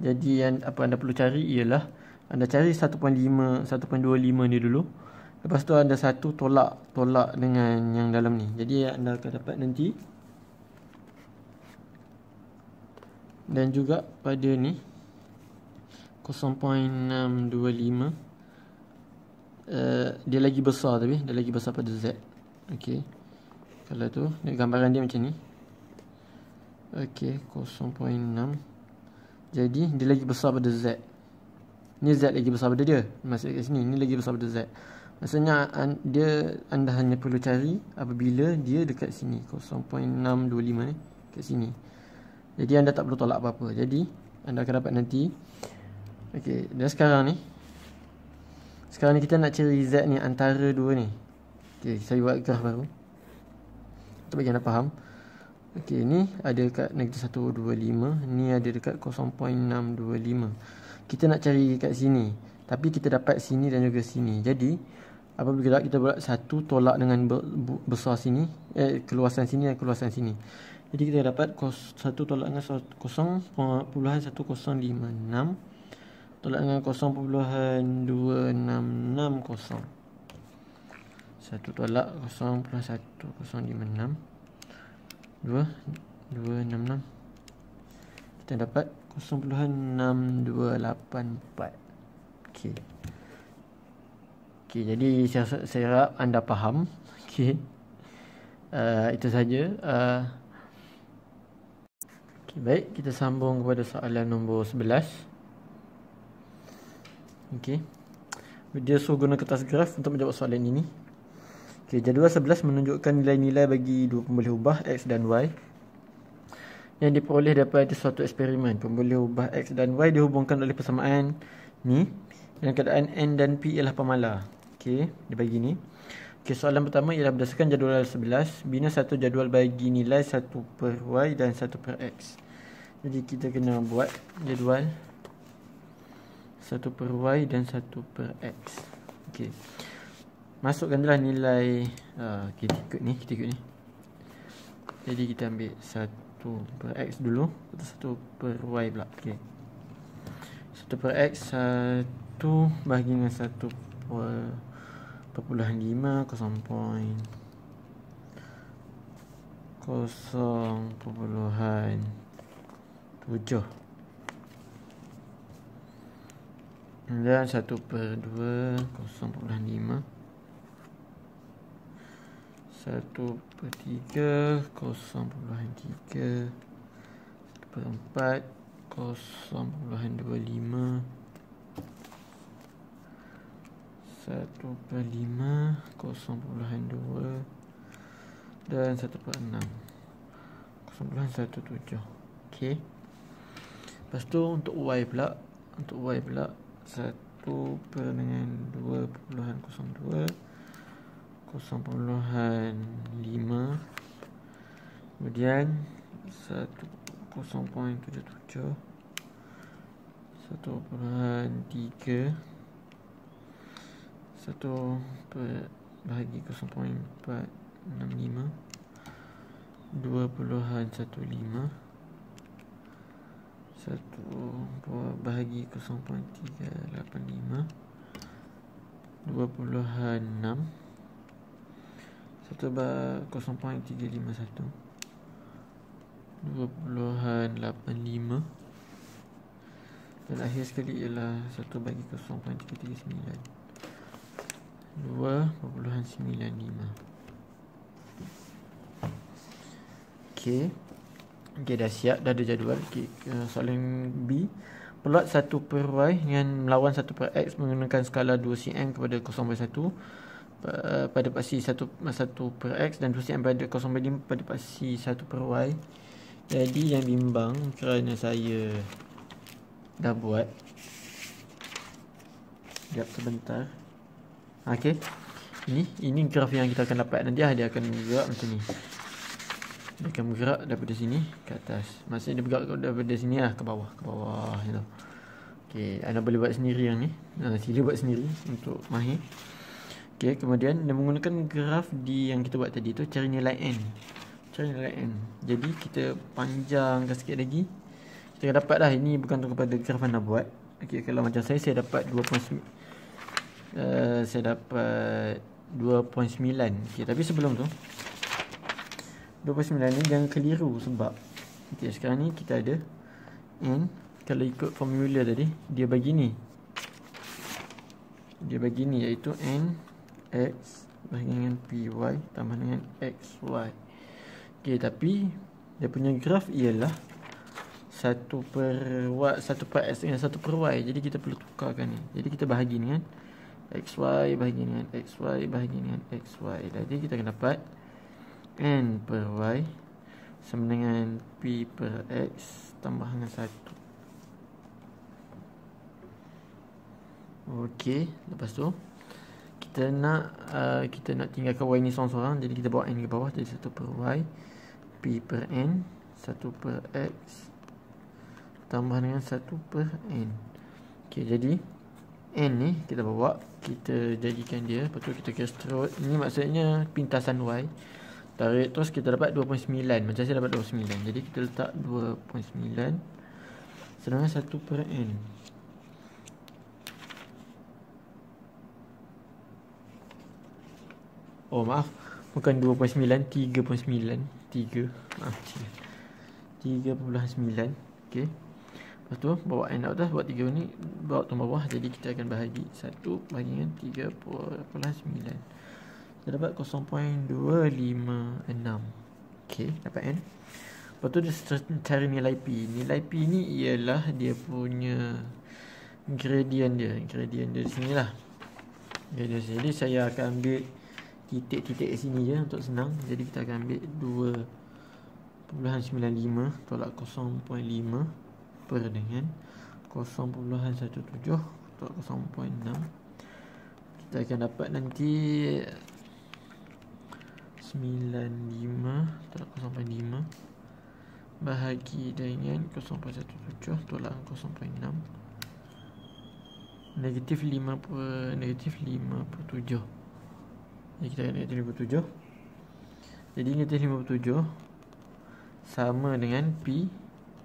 Jadi yang apa anda perlu cari ialah anda cari 1.5 1.25 ni dulu. Lepas tu anda satu tolak tolak dengan yang dalam ni. Jadi anda akan dapat nanti dan juga pada ni 0.625 uh, dia lagi besar tapi dia lagi besar pada Z. Okey. Kalau tu gambaran dia macam ni. Okey, 0.6 jadi dia lagi besar pada Z Ni Z lagi besar pada dia Maksudnya kat sini Ni lagi besar pada Z Maksudnya dia anda hanya perlu cari apabila dia dekat sini 0.625 ni kat sini. Jadi anda tak perlu tolak apa-apa. Jadi anda akan dapat nanti Okey, dan sekarang ni sekarang ni kita nak cari Z ni antara dua ni. Okey, saya buat graf baru. Untuk bagi anda faham. Okey, ni ada dekat negatif 125, ni ada dekat 0.625. Kita nak cari kat sini. Tapi kita dapat sini dan juga sini. Jadi, apabila kita buat satu tolak dengan besar sini, eh keluasan sini dan keluasan sini. Jadi kita dapat satu tolak dengan 0.156 tolak dengan 0.2660. Satu tolak 0.1056 2 2 6 6 kita dapat 0.6284 okey okey jadi saya saya harap anda faham. Okey. Uh, itu saja. Uh, okey baik. Kita sambung kepada soalan nombor 11 okey. Dia suruh guna kertas graf untuk menjawab soalan ini. Okay, jadual 11 menunjukkan nilai-nilai bagi dua pemboleh ubah X dan Y yang diperoleh daripada suatu eksperimen. Pemboleh ubah X dan Y dihubungkan oleh persamaan ni dan keadaan N dan P ialah pemala. Okey, dia bagi ni. Okey, soalan pertama ialah berdasarkan jadual 11, bina satu jadual bagi nilai 1 per Y dan 1 per X. Jadi kita kena buat jadual 1 per Y dan 1 per X. Okey masukkanlah nilai uh, kita ikut ni kita ikut ni jadi kita ambil 1 per x dulu atau 1 per y pula okey 1 per x 1 bahagi dengan 1 per perpuluhan 5 kosong point kosong perpuluhan 7 dan 1 per 2 kosong perpuluhan 5 satu per tiga kosong puluhan tiga. Satu per empat kosong puluhan dua lima satu per lima kosong puluhan dua dan satu per enam kosong puluhan satu tujuh. Ok lepas tu untuk y pula untuk y pula satu per dengan dua puluhan kosong dua 0.5 kemudian 1 0.77 1.3 1 per bahagi 0.465 2.15 1 bahagi 0.385 2.6 satu bar 0.351 2.85 Dan akhir sekali ialah 1 bagi 0.339 2.95 Okay Okay dah siap Dah ada jadual okay. Soalan B Plot 1 per Y Dengan melawan 1 per X Menggunakan skala 2 cm kepada 0 per 1 Eh, pada paksi 1 1 per x dan persian pada 0 5 pada paksi 1 per y. Jadi yang bimbang kerana saya dah buat. Sekejap sebentar. Okey. Ini ini graf yang kita akan dapat nanti dia akan bergerak macam ni. Dia akan bergerak daripada sini ke atas. Maksudnya dia bergerak daripada sini lah ke bawah, ke bawah gitu. Okey, anda boleh buat sendiri yang ni. Nah, sila buat sendiri untuk mahir. Okay, kemudian dia menggunakan graf di yang kita buat tadi tu cari nilai n. Cari nilai n. Jadi kita panjangkan sikit lagi. Kita dapat lah ini bergantung kepada graf anda buat. Okey, kalau macam saya saya dapat 2.9 uh, saya dapat 2.9. Okey, tapi sebelum tu 2.9 ni jangan keliru sebab okey sekarang ni kita ada n kalau ikut formula tadi dia bagi ni. Dia bagi ni iaitu n x bagi dengan py tambah dengan xy. Okey, tapi dia punya graf ialah 1 per y 1 per x dengan 1 per y. Jadi kita perlu tukarkan ni. Jadi kita bahagi dengan xy bahagi dengan xy bahagi dengan xy. Jadi kita akan dapat n per y sama dengan p per x tambah dengan 1. Okey, lepas tu kita nak uh, kita nak tinggalkan y ni seorang-seorang jadi kita bawa n ke bawah jadi 1 per y P per N 1 per X Tambah dengan 1 per N Ok jadi N ni kita bawa Kita jadikan dia. Lepas tu kita kira stroke Ini maksudnya pintasan Y. Tarik terus kita dapat 2.9 Macam saya dapat 2.9 Jadi kita letak 2.9 Sedangkan 1 per N. Oh maaf. Bukan 2.9 3.9 3 ah, 3.9 ok lepas tu bawa n out dah buat 3 ni bawa tu bawah. Jadi kita akan bahagi. 1 bahagi dengan 3.9 kita dapat 0.256 ok dapat n lepas tu dia cari nilai p. Nilai p ni ialah dia punya gradient dia. Gradient dia sini lah. Gradient sini. Jadi saya akan ambil titik-titik sini je untuk senang. Jadi kita akan ambil 2.95 tolak 0.5 per dengan 0.17 tolak 0.6 kita akan dapat nanti 95 tolak 0.5 bahagi dengan 0.17 tolak 0.6 negatif 5 per negatif 57 jadi kita akan negatif 57 Jadi negatif 57 Sama dengan P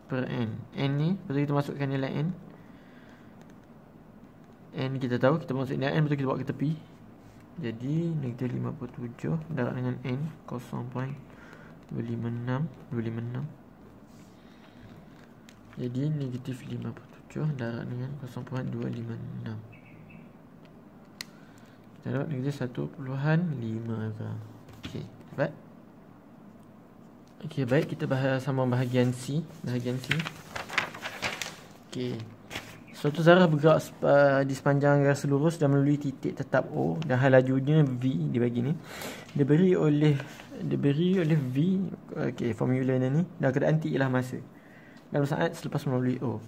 per N? N ni? Lepas kita masukkan nilai N. N kita tahu Kita masuk nilai N Lepas kita bawa ke tepi. Jadi negatif 57 Darat dengan N 0.256 256 Jadi negatif 57 Darat dengan 0.256 kita dapat negatif 1.5 gram Okey, dapat Okey, baik kita bahas sama bahagian C Bahagian C. Okey. Suatu zarah bergerak di sepanjang garis lurus dan melalui titik tetap O dan hal lajunya V dibagi ni. Diberi oleh diberi oleh V okey formula ni dan keadaan T ialah masa. Dalam saat selepas melalui O.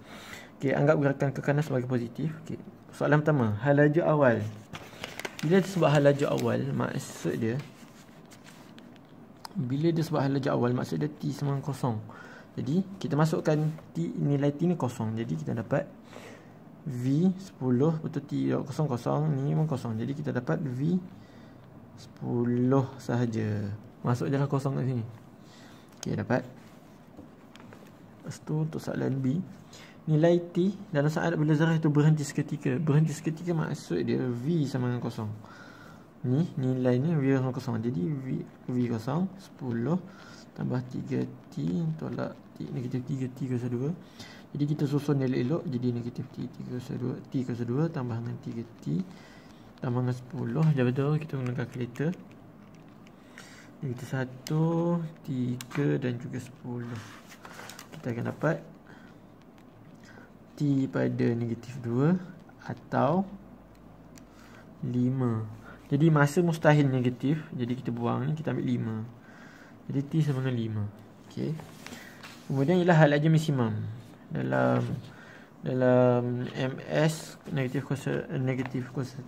Okey anggap gerakan ke kanan sebagai positif. Okey soalan pertama hal laju awal. Bila dia sebut hal laju awal Maksud dia Bila dia sebut hal laju awal Maksud dia T sama dengan kosong. Jadi kita masukkan T Nilai T ni kosong. Jadi kita dapat V 10 Betul T kosong kosong Ni pun kosong. Jadi kita dapat V 10 sahaja. Masuk je lah kosong kat sini. Okay dapat. Lepas tu untuk soalan B. Nilai T dalam saat bila zarah itu berhenti seketika. Berhenti seketika maksud dia V sama dengan kosong. Ni nilai ni V sama kosong. Jadi V, v kosong 10 tambah 3T tolak T negatif 3T kuasa 2. Jadi kita susun elok-elok jadi negatif T 3 kuasa 2 T kuasa 2 tambah dengan 3T tambah dengan 10. Jadi betul kita guna kalkulator. Negatif 1, 3 dan juga 10. Kita akan dapat T pada negatif 2 atau 5 jadi masa mustahil negatif jadi kita buang ni kita ambil 5 jadi T sama dengan 5 okay. kemudian ialah hal aja maksimum dalam dalam MS negatif kuasa negatif kuasa.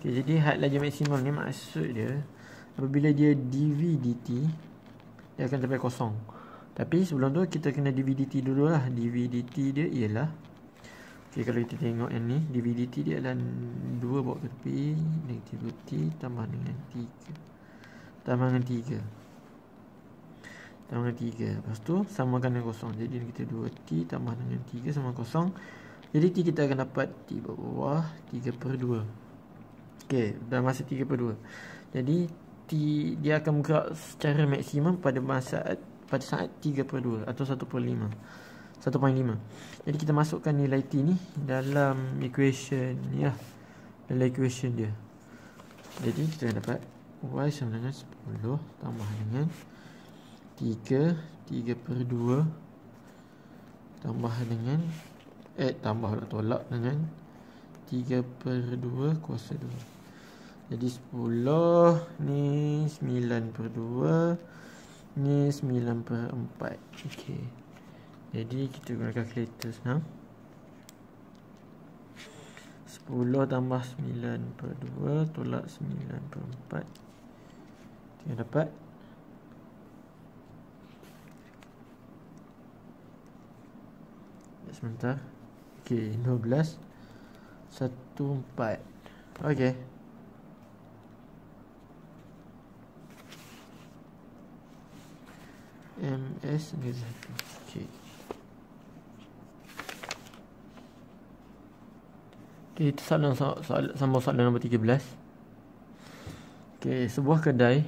Okay, jadi hal aja maksimum ni maksud dia apabila dia dV dt dia akan sampai kosong. Tapi sebelum tu kita kena DVDT dulu lah DVDT dia ialah Okay kalau kita tengok yang ni DVDT dia adalah 2 bawa ke tepi Negatif T tambah dengan 3 Tambah dengan 3 Tambah dengan 3 Lepas tu samakan dengan kosong. Jadi kita 2T tambah dengan 3 sama kosong. Jadi T kita akan dapat T bawah 3 per 2 Ok Dalam masa 3 per 2 Jadi T dia akan bergerak secara maksimum pada masa pada saat 3 per 2 atau 1 per 5 1.5 Jadi kita masukkan nilai T ni dalam equation ni lah. Dalam equation dia. Jadi kita akan dapat Y sama dengan 10 tambah dengan 3 3 per 2 Tambah dengan Eh tambah lah tolak dengan 3 per 2 kuasa 2 Jadi 10 ni 9 per 2 Ni 9 per 4 Okay jadi kita guna calculator sekarang 10 tambah 9 per 2 Tolak 9 per 4 Kita dapat. Sebentar. Ok 12 1 4 Ok MS 1 Ok Itu soalan, soalan, sambung soalan nombor 13 Okay, sebuah kedai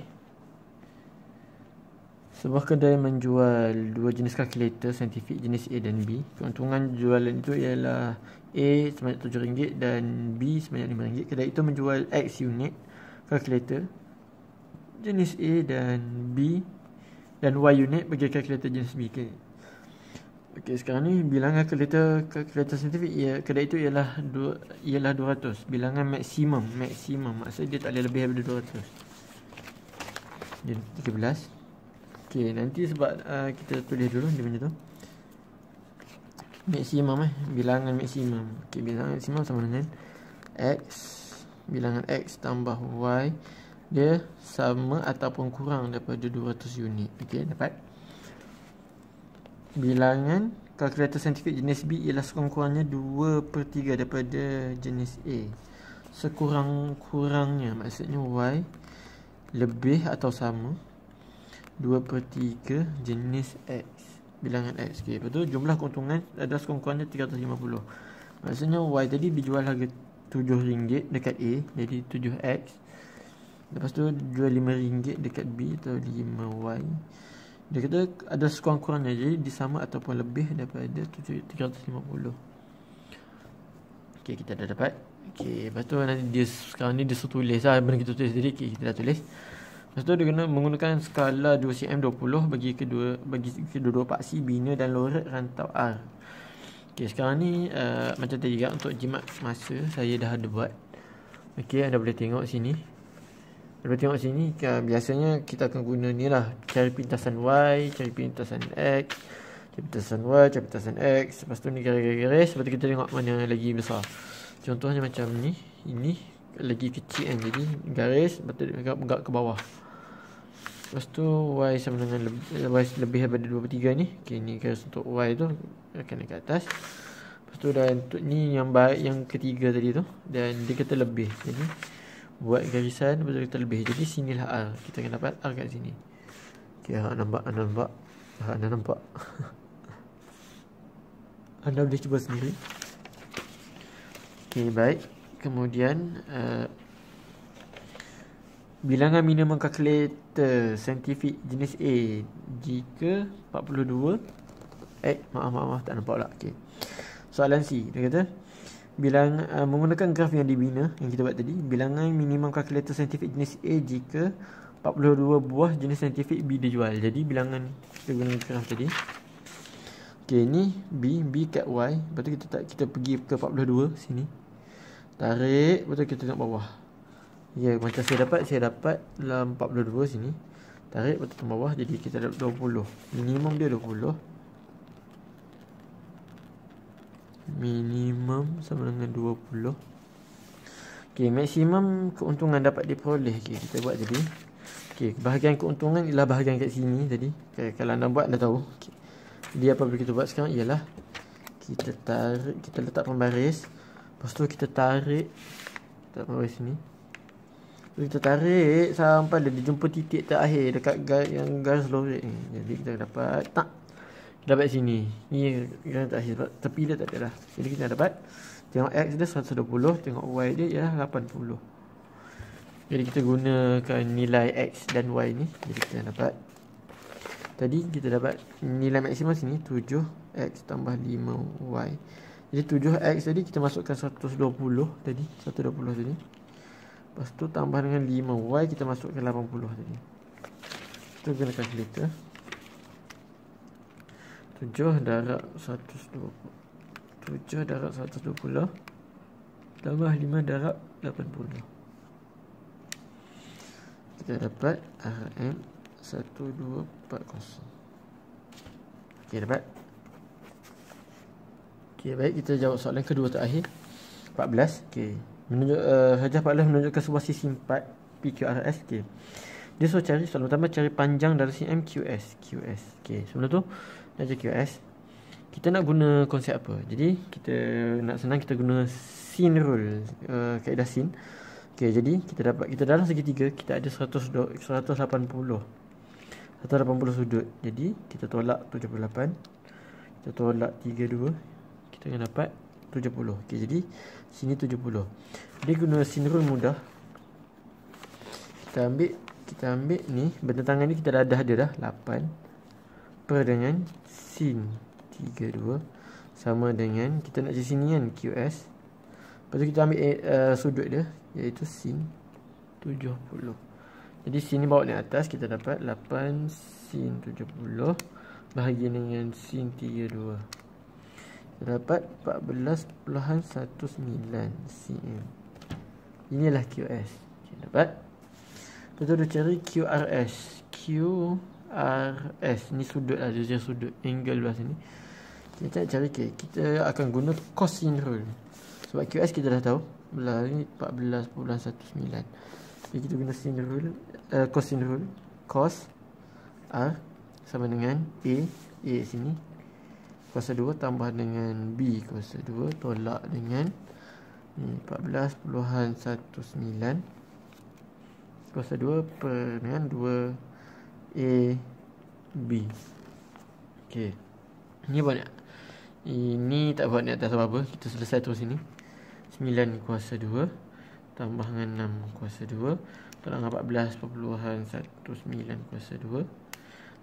Sebuah kedai menjual dua jenis kalkulator saintifik jenis A dan B. Keuntungan jualan itu ialah A sebanyak RM7 dan B sebanyak RM5 Kedai itu menjual X unit kalkulator jenis A dan B Dan Y unit bagi kalkulator jenis B okay. Okey sekarang ni bilangan kalkulator kalkulator saintifik ia kedai itu ialah dua, ialah 200. Bilangan maksimum, maksimum maksud dia tak boleh lebih daripada 200. Jadi 13. Okey nanti sebab uh, kita tulis dulu dia macam tu. Maksimum eh, bilangan maksimum. Okey bilangan maksimum sama dengan x bilangan x tambah y dia sama ataupun kurang daripada 200 unit. Okey dapat? Bilangan kalkulator saintifik jenis B ialah sekurang-kurangnya 2 per 3 daripada jenis A. Sekurang-kurangnya maksudnya Y lebih atau sama 2 per 3 jenis X. Bilangan X okay. lepas tu jumlah keuntungan adalah sekurang-kurangnya 350 maksudnya Y tadi dijual harga RM7 dekat A jadi 7X lepas tu jual RM5 dekat B atau 5Y dia kata ada sekurang-kurangnya Jadi dia sama ataupun lebih daripada 350 Okay kita dah dapat. Okay lepas tu nanti dia sekarang ni dia suruh tulis lah. Benda kita tulis tadi okay, kita dah tulis. Lepas tu dia kena menggunakan skala 2cm20 Bagi kedua bagi kedua-dua paksi bina dan loret rantau R. Okay sekarang ni uh, Macam tadi juga untuk jimat masa Saya dah ada buat. Okay anda boleh tengok sini kalau tengok sini Biasanya kita akan guna ni lah. Cari pintasan Y Cari pintasan X Cari pintasan Y Cari pintasan X. Lepas tu ni garis-garis Lepas tu kita tengok mana lagi besar. Contohnya macam ni Ini lagi kecil kan. Jadi garis Lepas tu dia ke bawah. Lepas tu Y sama dengan lebih, Y lebih daripada 2 per 3 ni. Okay, Ni garis untuk Y tu Akan naik ke atas. Lepas tu dan untuk ni yang baik Yang ketiga tadi tu Dan dia kata lebih. Jadi buat garisan betul kita lebih. Jadi sinilah R kita akan dapat R kat sini. Okey ha nampak anda nampak. Anda [laughs] nampak. Anda boleh cuba sendiri. Okey baik. Kemudian uh, bilangan minimum calculator saintifik jenis A jika 42 eh maaf maaf, maaf tak nampak pula. Okey. Soalan C dia kata bilang uh, menggunakan graf yang dibina yang kita buat tadi bilangan minimum kalkulator saintifik jenis A jika 42 buah jenis saintifik B dijual. Jadi bilangan kita guna graf tadi. Okey ni B B kat Y. Lepas tu kita tak kita pergi ke 42 sini. Tarik lepas tu kita tengok bawah. Ya yeah, macam saya dapat saya dapat dalam 42 sini. Tarik lepas tu bawah jadi kita dapat 20 minimum dia 20 minimum sama dengan 20 Okey, maksimum keuntungan dapat diperoleh okay, kita buat jadi Okey, bahagian keuntungan ialah bahagian kat sini tadi. Okay, kalau anda buat anda tahu. Okay. dia apa kita buat sekarang? Ialah kita tarik kita letak pembaris. Lepas tu kita tarik letak pembaris sini. Kita tarik sampai dia jumpa titik terakhir dekat gar, yang garis lorek ni. Jadi kita dapat tak dapat sini. Ni yang terakhir sebab tepi dia tak ada dah. Jadi kita dapat tengok X dia 120, tengok Y dia ialah 80. Jadi kita gunakan nilai X dan Y ni. Jadi kita dapat Tadi kita dapat nilai maksimum sini 7X tambah 5Y. Jadi 7X tadi kita masukkan 120 tadi. 120 tadi. Lepas tu tambah dengan 5Y kita masukkan 80 tadi. Kita guna kalkulator. 7 darab 120. 7 darab 120. Tambah 5 darab 80. Kita dapat RM 1240. Okey dapat. Okey baik kita jawab soalan kedua terakhir. 14. Okey menunjuk uh, Hajah Pak menunjukkan sebuah sisi 4 PQRS okey dia suruh cari soalan pertama cari panjang dari CM QS QS okey sebelum tu cari QS kita nak guna konsep apa? Jadi kita nak senang kita guna sin rule uh, kaedah sin okey jadi kita dapat kita dalam segitiga kita ada 100 180 180 sudut. Jadi kita tolak 78 kita tolak 32 kita akan dapat 70 okey jadi sini 70 dia guna sinrul mudah. Kita ambil kita ambil ni bentangan ni kita dah ada dah 8 per dengan sin 32 sama dengan kita nak cari sini kan QS lepas tu kita ambil uh, sudut dia iaitu sin 70 jadi sini bawa ni atas kita dapat 8 sin 70 bahagi dengan sin 32 dapat 14.19 cm. Inilah QS. Okay, dapat. Kita dah cari QRS. QRS ni sudut lah dia sudut angle belah sini. Kita cari K. Kita akan guna cosine rule. Sebab QS kita dah tahu belah ni 14.19. Jadi kita guna sin rule, uh, cosine rule. Cos R sama dengan A. A sini kuasa 2 tambah dengan B kuasa 2 tolak dengan ni 14.19 kuasa 2 per dengan 2 A B Okey. Ni banyak. Ini tak buat ni atas apa-apa. Kita selesai terus sini. 9 kuasa 2 tambah dengan 6 kuasa 2 tolak dengan 14.19 kuasa 2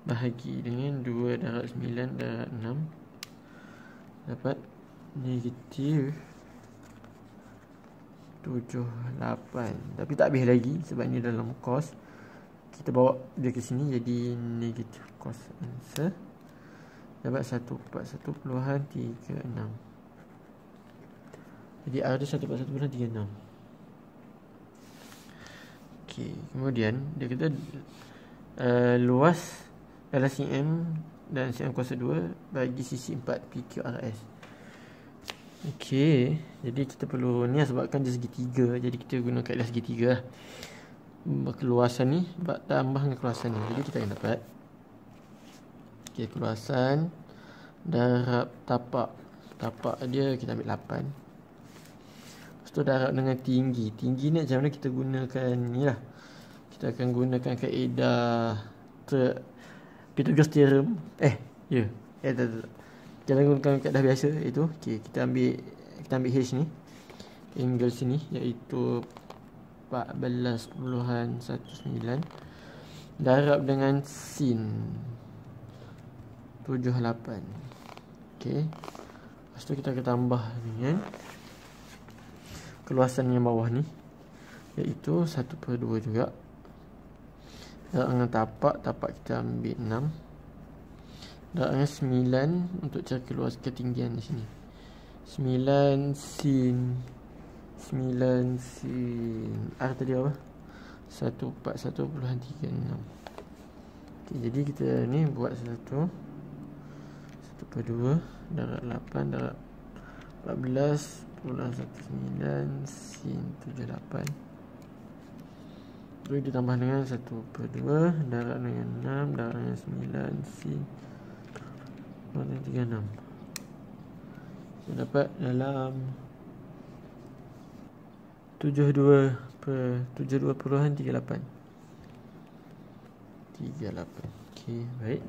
bahagi dengan 2 darab 9 darab 6 dapat negatif 78 tapi tak habis lagi sebab ni dalam cos kita bawa dia ke sini jadi negatif cos answer dapat 141.36 jadi R dia 141.36 ok kemudian dia kata uh, luas LCM dan siang kuasa 2 bagi sisi 4 PQRS. Okey, jadi kita perlu ni lah sebabkan dia segitiga, jadi kita guna kaedah segitiga lah. Keluasan ni tambah dengan keluasan ni. Jadi kita akan dapat Okey, keluasan darab tapak. Tapak dia kita ambil 8. Lepas tu darab dengan tinggi. Tinggi ni macam mana kita gunakan ni lah. Kita akan gunakan kaedah ter Pythagoras theorem eh ya yeah. eh tak, tak. jangan gunakan kaedah biasa itu okey kita ambil kita ambil h ni angle sini iaitu 14.19 darab dengan sin. 78 okey. Lepas tu kita akan tambah dengan keluasan yang bawah ni iaitu 1 per 2 juga. Darab dengan tapak Tapak kita ambil 6 Darab dengan 9 Untuk cari keluar ketinggian di sini. 9 sin 9 sin R tadi apa? 141.36 okay, Jadi kita ni buat satu. 1 per 2 Darab 8 Darab 14 Pulang 19 Sin 78 Boleh ditambah dengan 1 per 2 Darab dengan 6 Darab dengan 9 C Darab dengan 36 Saya dapat dalam 72 per 72.38 38 Okey, baik.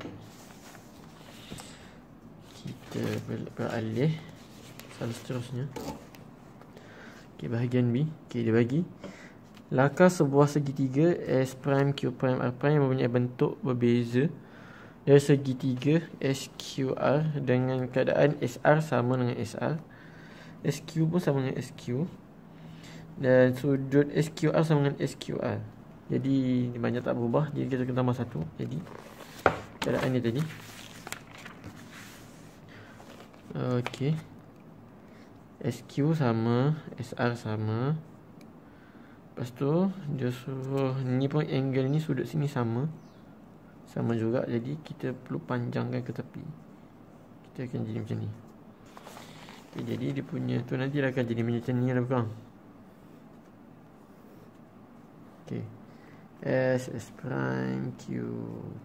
Kita beralih. Salah seterusnya. Okey, bahagian B. Okey, dia bagi. Lakar sebuah segitiga S prime, Q prime, R prime mempunyai bentuk berbeza Dari segitiga SQR Dengan keadaan SR sama dengan SR SQ pun sama dengan SQ Dan sudut SQR sama dengan SQR Jadi banyak tak berubah Jadi kita kena tambah satu. Jadi keadaan ni tadi. Okey. SQ sama SR sama. Lepas tu Dia suruh Ni pun angle ni Sudut sini sama. Sama juga. Jadi kita perlu panjangkan ke tepi. Kita akan jadi macam ni. Jadi dia punya tu nanti akan jadi macam ni lah bukan Okay S, S prime, Q,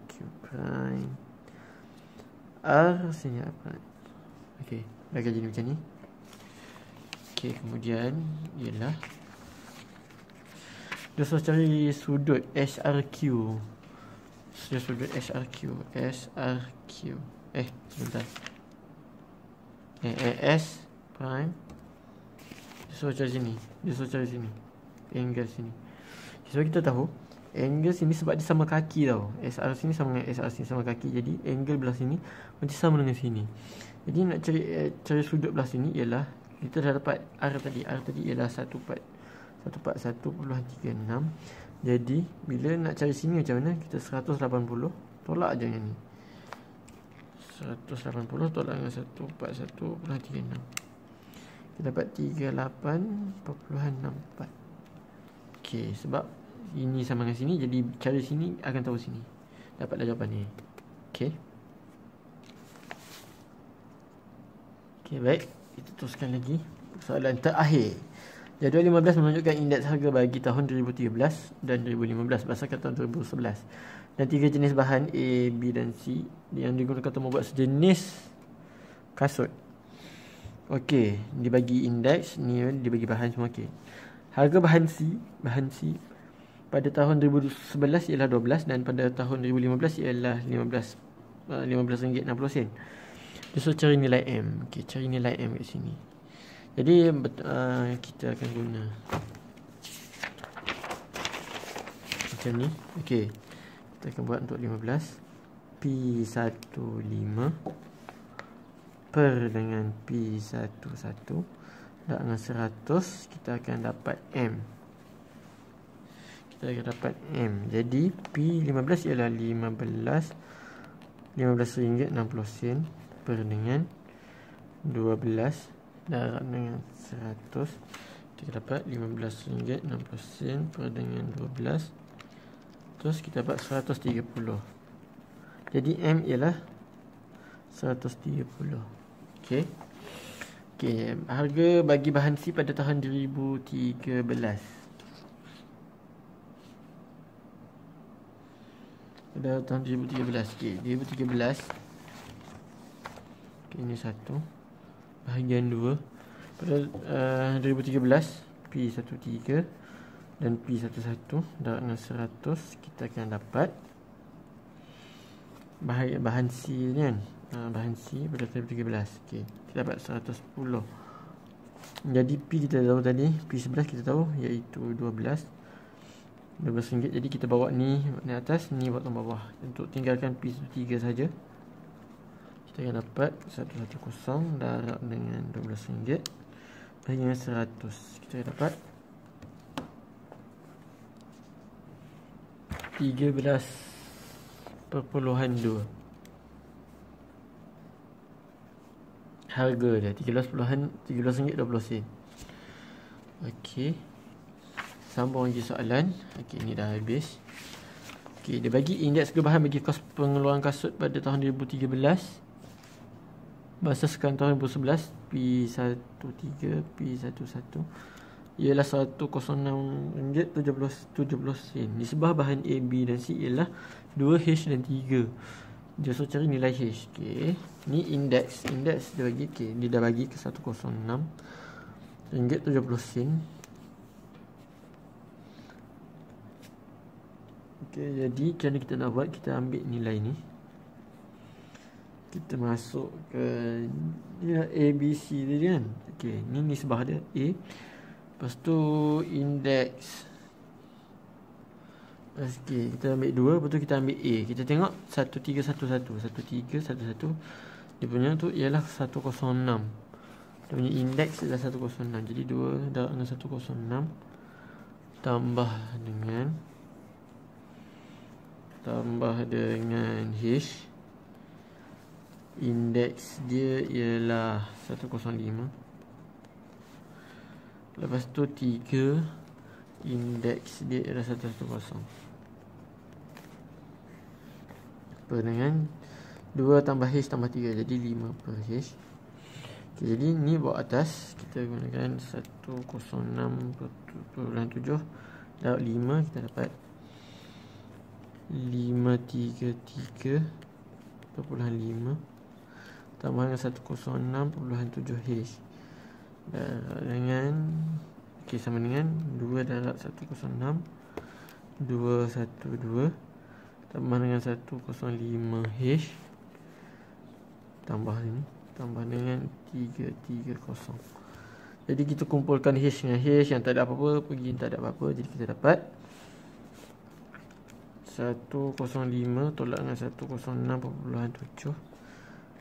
Q prime. R, sini apa Okay, dah akan jadi macam ni. Okay, kemudian Ialah Dia suruh cari sudut SRQ Dia sudut SRQ SRQ Eh, sebentar. Eh, eh, S prime. Dia suruh cari sini. Dia suruh cari sini. Angle sini Sebab kita tahu Angle sini sebab dia sama kaki tau. SR sini sama dengan SR sini sama kaki. Jadi angle belah sini Macam sama dengan sini. Jadi nak cari eh, cari sudut belah sini Ialah Kita dah dapat R tadi. R tadi ialah 1 part 1 part 1.36 Jadi Bila nak cari sini macam mana? Kita 180 Tolak je yang ni. 180 tolak dengan 1 part 1.36 Kita dapat 38.64 Okay sebab ini sama dengan sini Jadi cari sini akan tahu sini. Dapatlah jawapan ni. Okay Okay baik. Kita teruskan lagi Soalan terakhir. Jadual 15 menunjukkan indeks harga bagi tahun 2013 dan 2015 berdasarkan tahun 2011 dan tiga jenis bahan A, B dan C yang digunakan untuk membuat sejenis kasut. Okey, dibagi indeks ni dibagi bahan semua okey. Harga bahan C, bahan C pada tahun 2011 ialah 12 dan pada tahun 2015 ialah 15 uh, 15 ringgit 60 sen. So cari nilai M. Okey, cari nilai M kat sini. Jadi uh, kita akan guna macam ni. Okey. Kita akan buat untuk 15 P15 per dengan P11 dan dengan 100 kita akan dapat M. Kita akan dapat M. Jadi P15 ialah 15 15 ringgit 60 sen per dengan 12 darab dengan 100 kita dapat 15 ringgit 60 sen per dengan 12 terus kita dapat 130 jadi M ialah 130 okey okey harga bagi bahan C pada tahun 2013 pada tahun 2013 okey 2013 okey ini satu. Bahagian dua. Pada uh, 2013 P13 dan P11 darab dengan 100 kita akan dapat bahagian bahan C ni kan uh, bahan C pada tahun 2013 okey kita dapat 110 jadi P kita tahu tadi P11 kita tahu iaitu 12 RM12 jadi kita bawa ni ni atas ni bottom bawah. Untuk tinggalkan piece 3 saja. Kita akan dapat 110 darab dengan RM12 bagi dengan 100 kita dapat 13 perpuluhan 2 harga dia? 13 puluhan 13 ringgit 20 sen. Okey. Sambung lagi soalan. Okey, ini dah habis. Okey, dia bagi indeks kebahan bagi kos pengeluaran kasut pada tahun 2013 Berdasarkan tahun 2011 P13, P11 Ialah 106 ringgit 70, 70 sen. Di sebelah bahan A, B dan C ialah 2H dan 3 dia suruh cari nilai H okay. ni index index dia bagi okay. dia dah bagi ke 106 ringgit 70 sen. Okay, jadi macam kita nak buat? Kita ambil nilai ni. Kita masuk ke dia ABC dia kan? Okay, ni nisbah dia. A. Lepas tu indeks Eh, SK kita ambil 2 lepas tu kita ambil A. Kita tengok 1311 1311 dia punya tu ialah 106 dia punya indeks ialah 106 jadi 2 darab dengan 106 tambah dengan tambah dengan H. Indeks dia ialah 105 lepas tu 3 indeks dia ialah 110 Kan? per dengan 2 tambah H tambah 3 Jadi 5 per H okay, Jadi ni bawah atas Kita gunakan 106.7 Dapat 5 Kita dapat 533.5 Tambah dengan 106.7 H Darab dengan Okay sama dengan 2 darab 106 212 tambah dengan 105H tambah ini tambah dengan 330 jadi kita kumpulkan H dengan H. Yang tak ada apa-apa pergi tak ada apa-apa. Jadi kita dapat 105 tolak dengan 106.7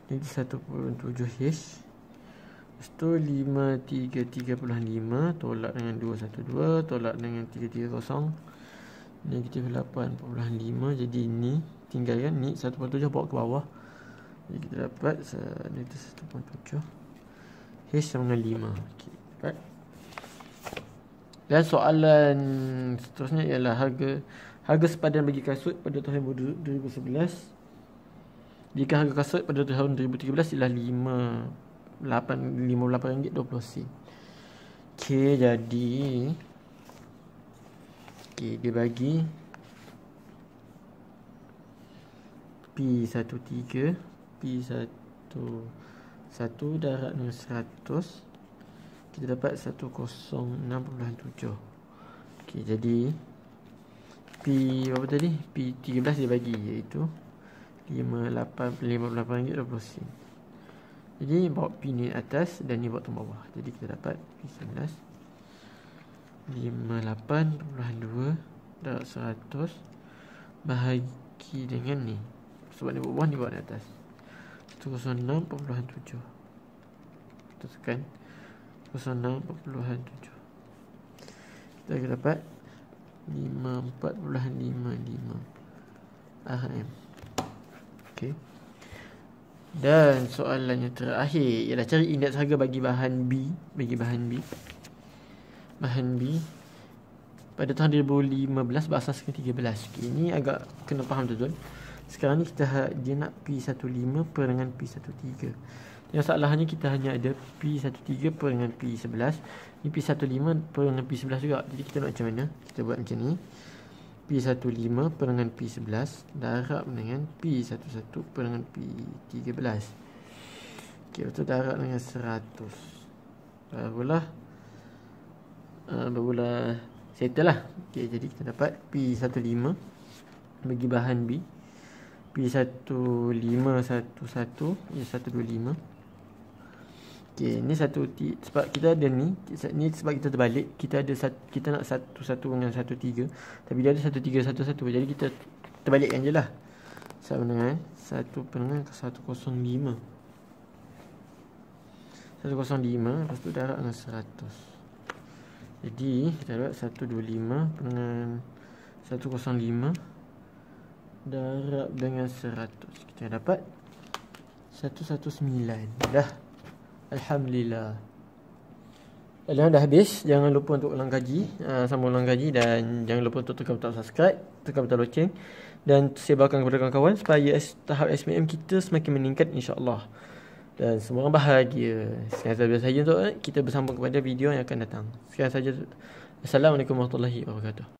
jadi 1.7H Lepas tu 533.5 tolak dengan 212 tolak dengan 330 negatif 8.5 jadi ni tinggalkan ni 1.7 bawa ke bawah. Jadi kita dapat negatif 1.7 H sama dengan 5 okay, dapat. Dan soalan seterusnya ialah harga harga sepadan bagi kasut pada tahun 2011 jika harga kasut pada tahun 2013 ialah 5 8 58 ringgit 20 sen. Okey jadi Okey, dia bagi P13 P1 1 darab dengan 100 Kita dapat 106.7 Okey, jadi P berapa tadi? P13 dia bagi iaitu 58 58 ringgit 20 sen. Jadi bawa P ni atas dan ni bawa tu bawah. Jadi kita dapat P19 58.2 darab 100 bahagi dengan ni. Sebab ni bawah ni buat di atas. 106.7 kita tekan 106.7 kita akan dapat 54.55 RM ok dan soalan yang terakhir ialah cari indeks harga bagi bahan B bagi bahan B bahan B. Pada tahun 2015 berasaskan 13 okay, ini agak kena faham tuan-tuan. Sekarang ni kita ha-, dia nak P15 per dengan P13 yang salahnya kita hanya ada P13 per dengan P11 ni P15 per dengan P11 juga. Jadi kita nak macam mana? Kita buat macam ni. P15 per dengan P11 darab dengan P11 per dengan P13 ok betul darab dengan 100 barulah uh, barulah settle lah. Okay, jadi kita dapat P15 bagi bahan B. P1511 ya 125 Okay, ni satu sebab kita ada ni ni sebab kita terbalik kita ada sat, kita nak satu satu dengan satu tiga. Tapi dia ada satu tiga satu satu jadi kita terbalikkan je lah. Sama dengan satu dengan satu kosong lima? satu kosong lima lepas tu darab dengan seratus jadi kita dapat 125 dengan 105 darab dengan 100. Kita dapat 119. Dah. Alhamdulillah. Alhamdulillah dah habis. Jangan lupa untuk ulang kaji. Uh, sambung ulang kaji. Dan jangan lupa untuk tekan butang subscribe. Tekan butang loceng. Dan sebarkan kepada kawan-kawan. Supaya tahap SPM kita semakin meningkat insyaAllah. Dan semua orang bahagia. Sekian sahaja saya untuk kita bersambung kepada video yang akan datang. Sekian saja. Assalamualaikum warahmatullahi wabarakatuh.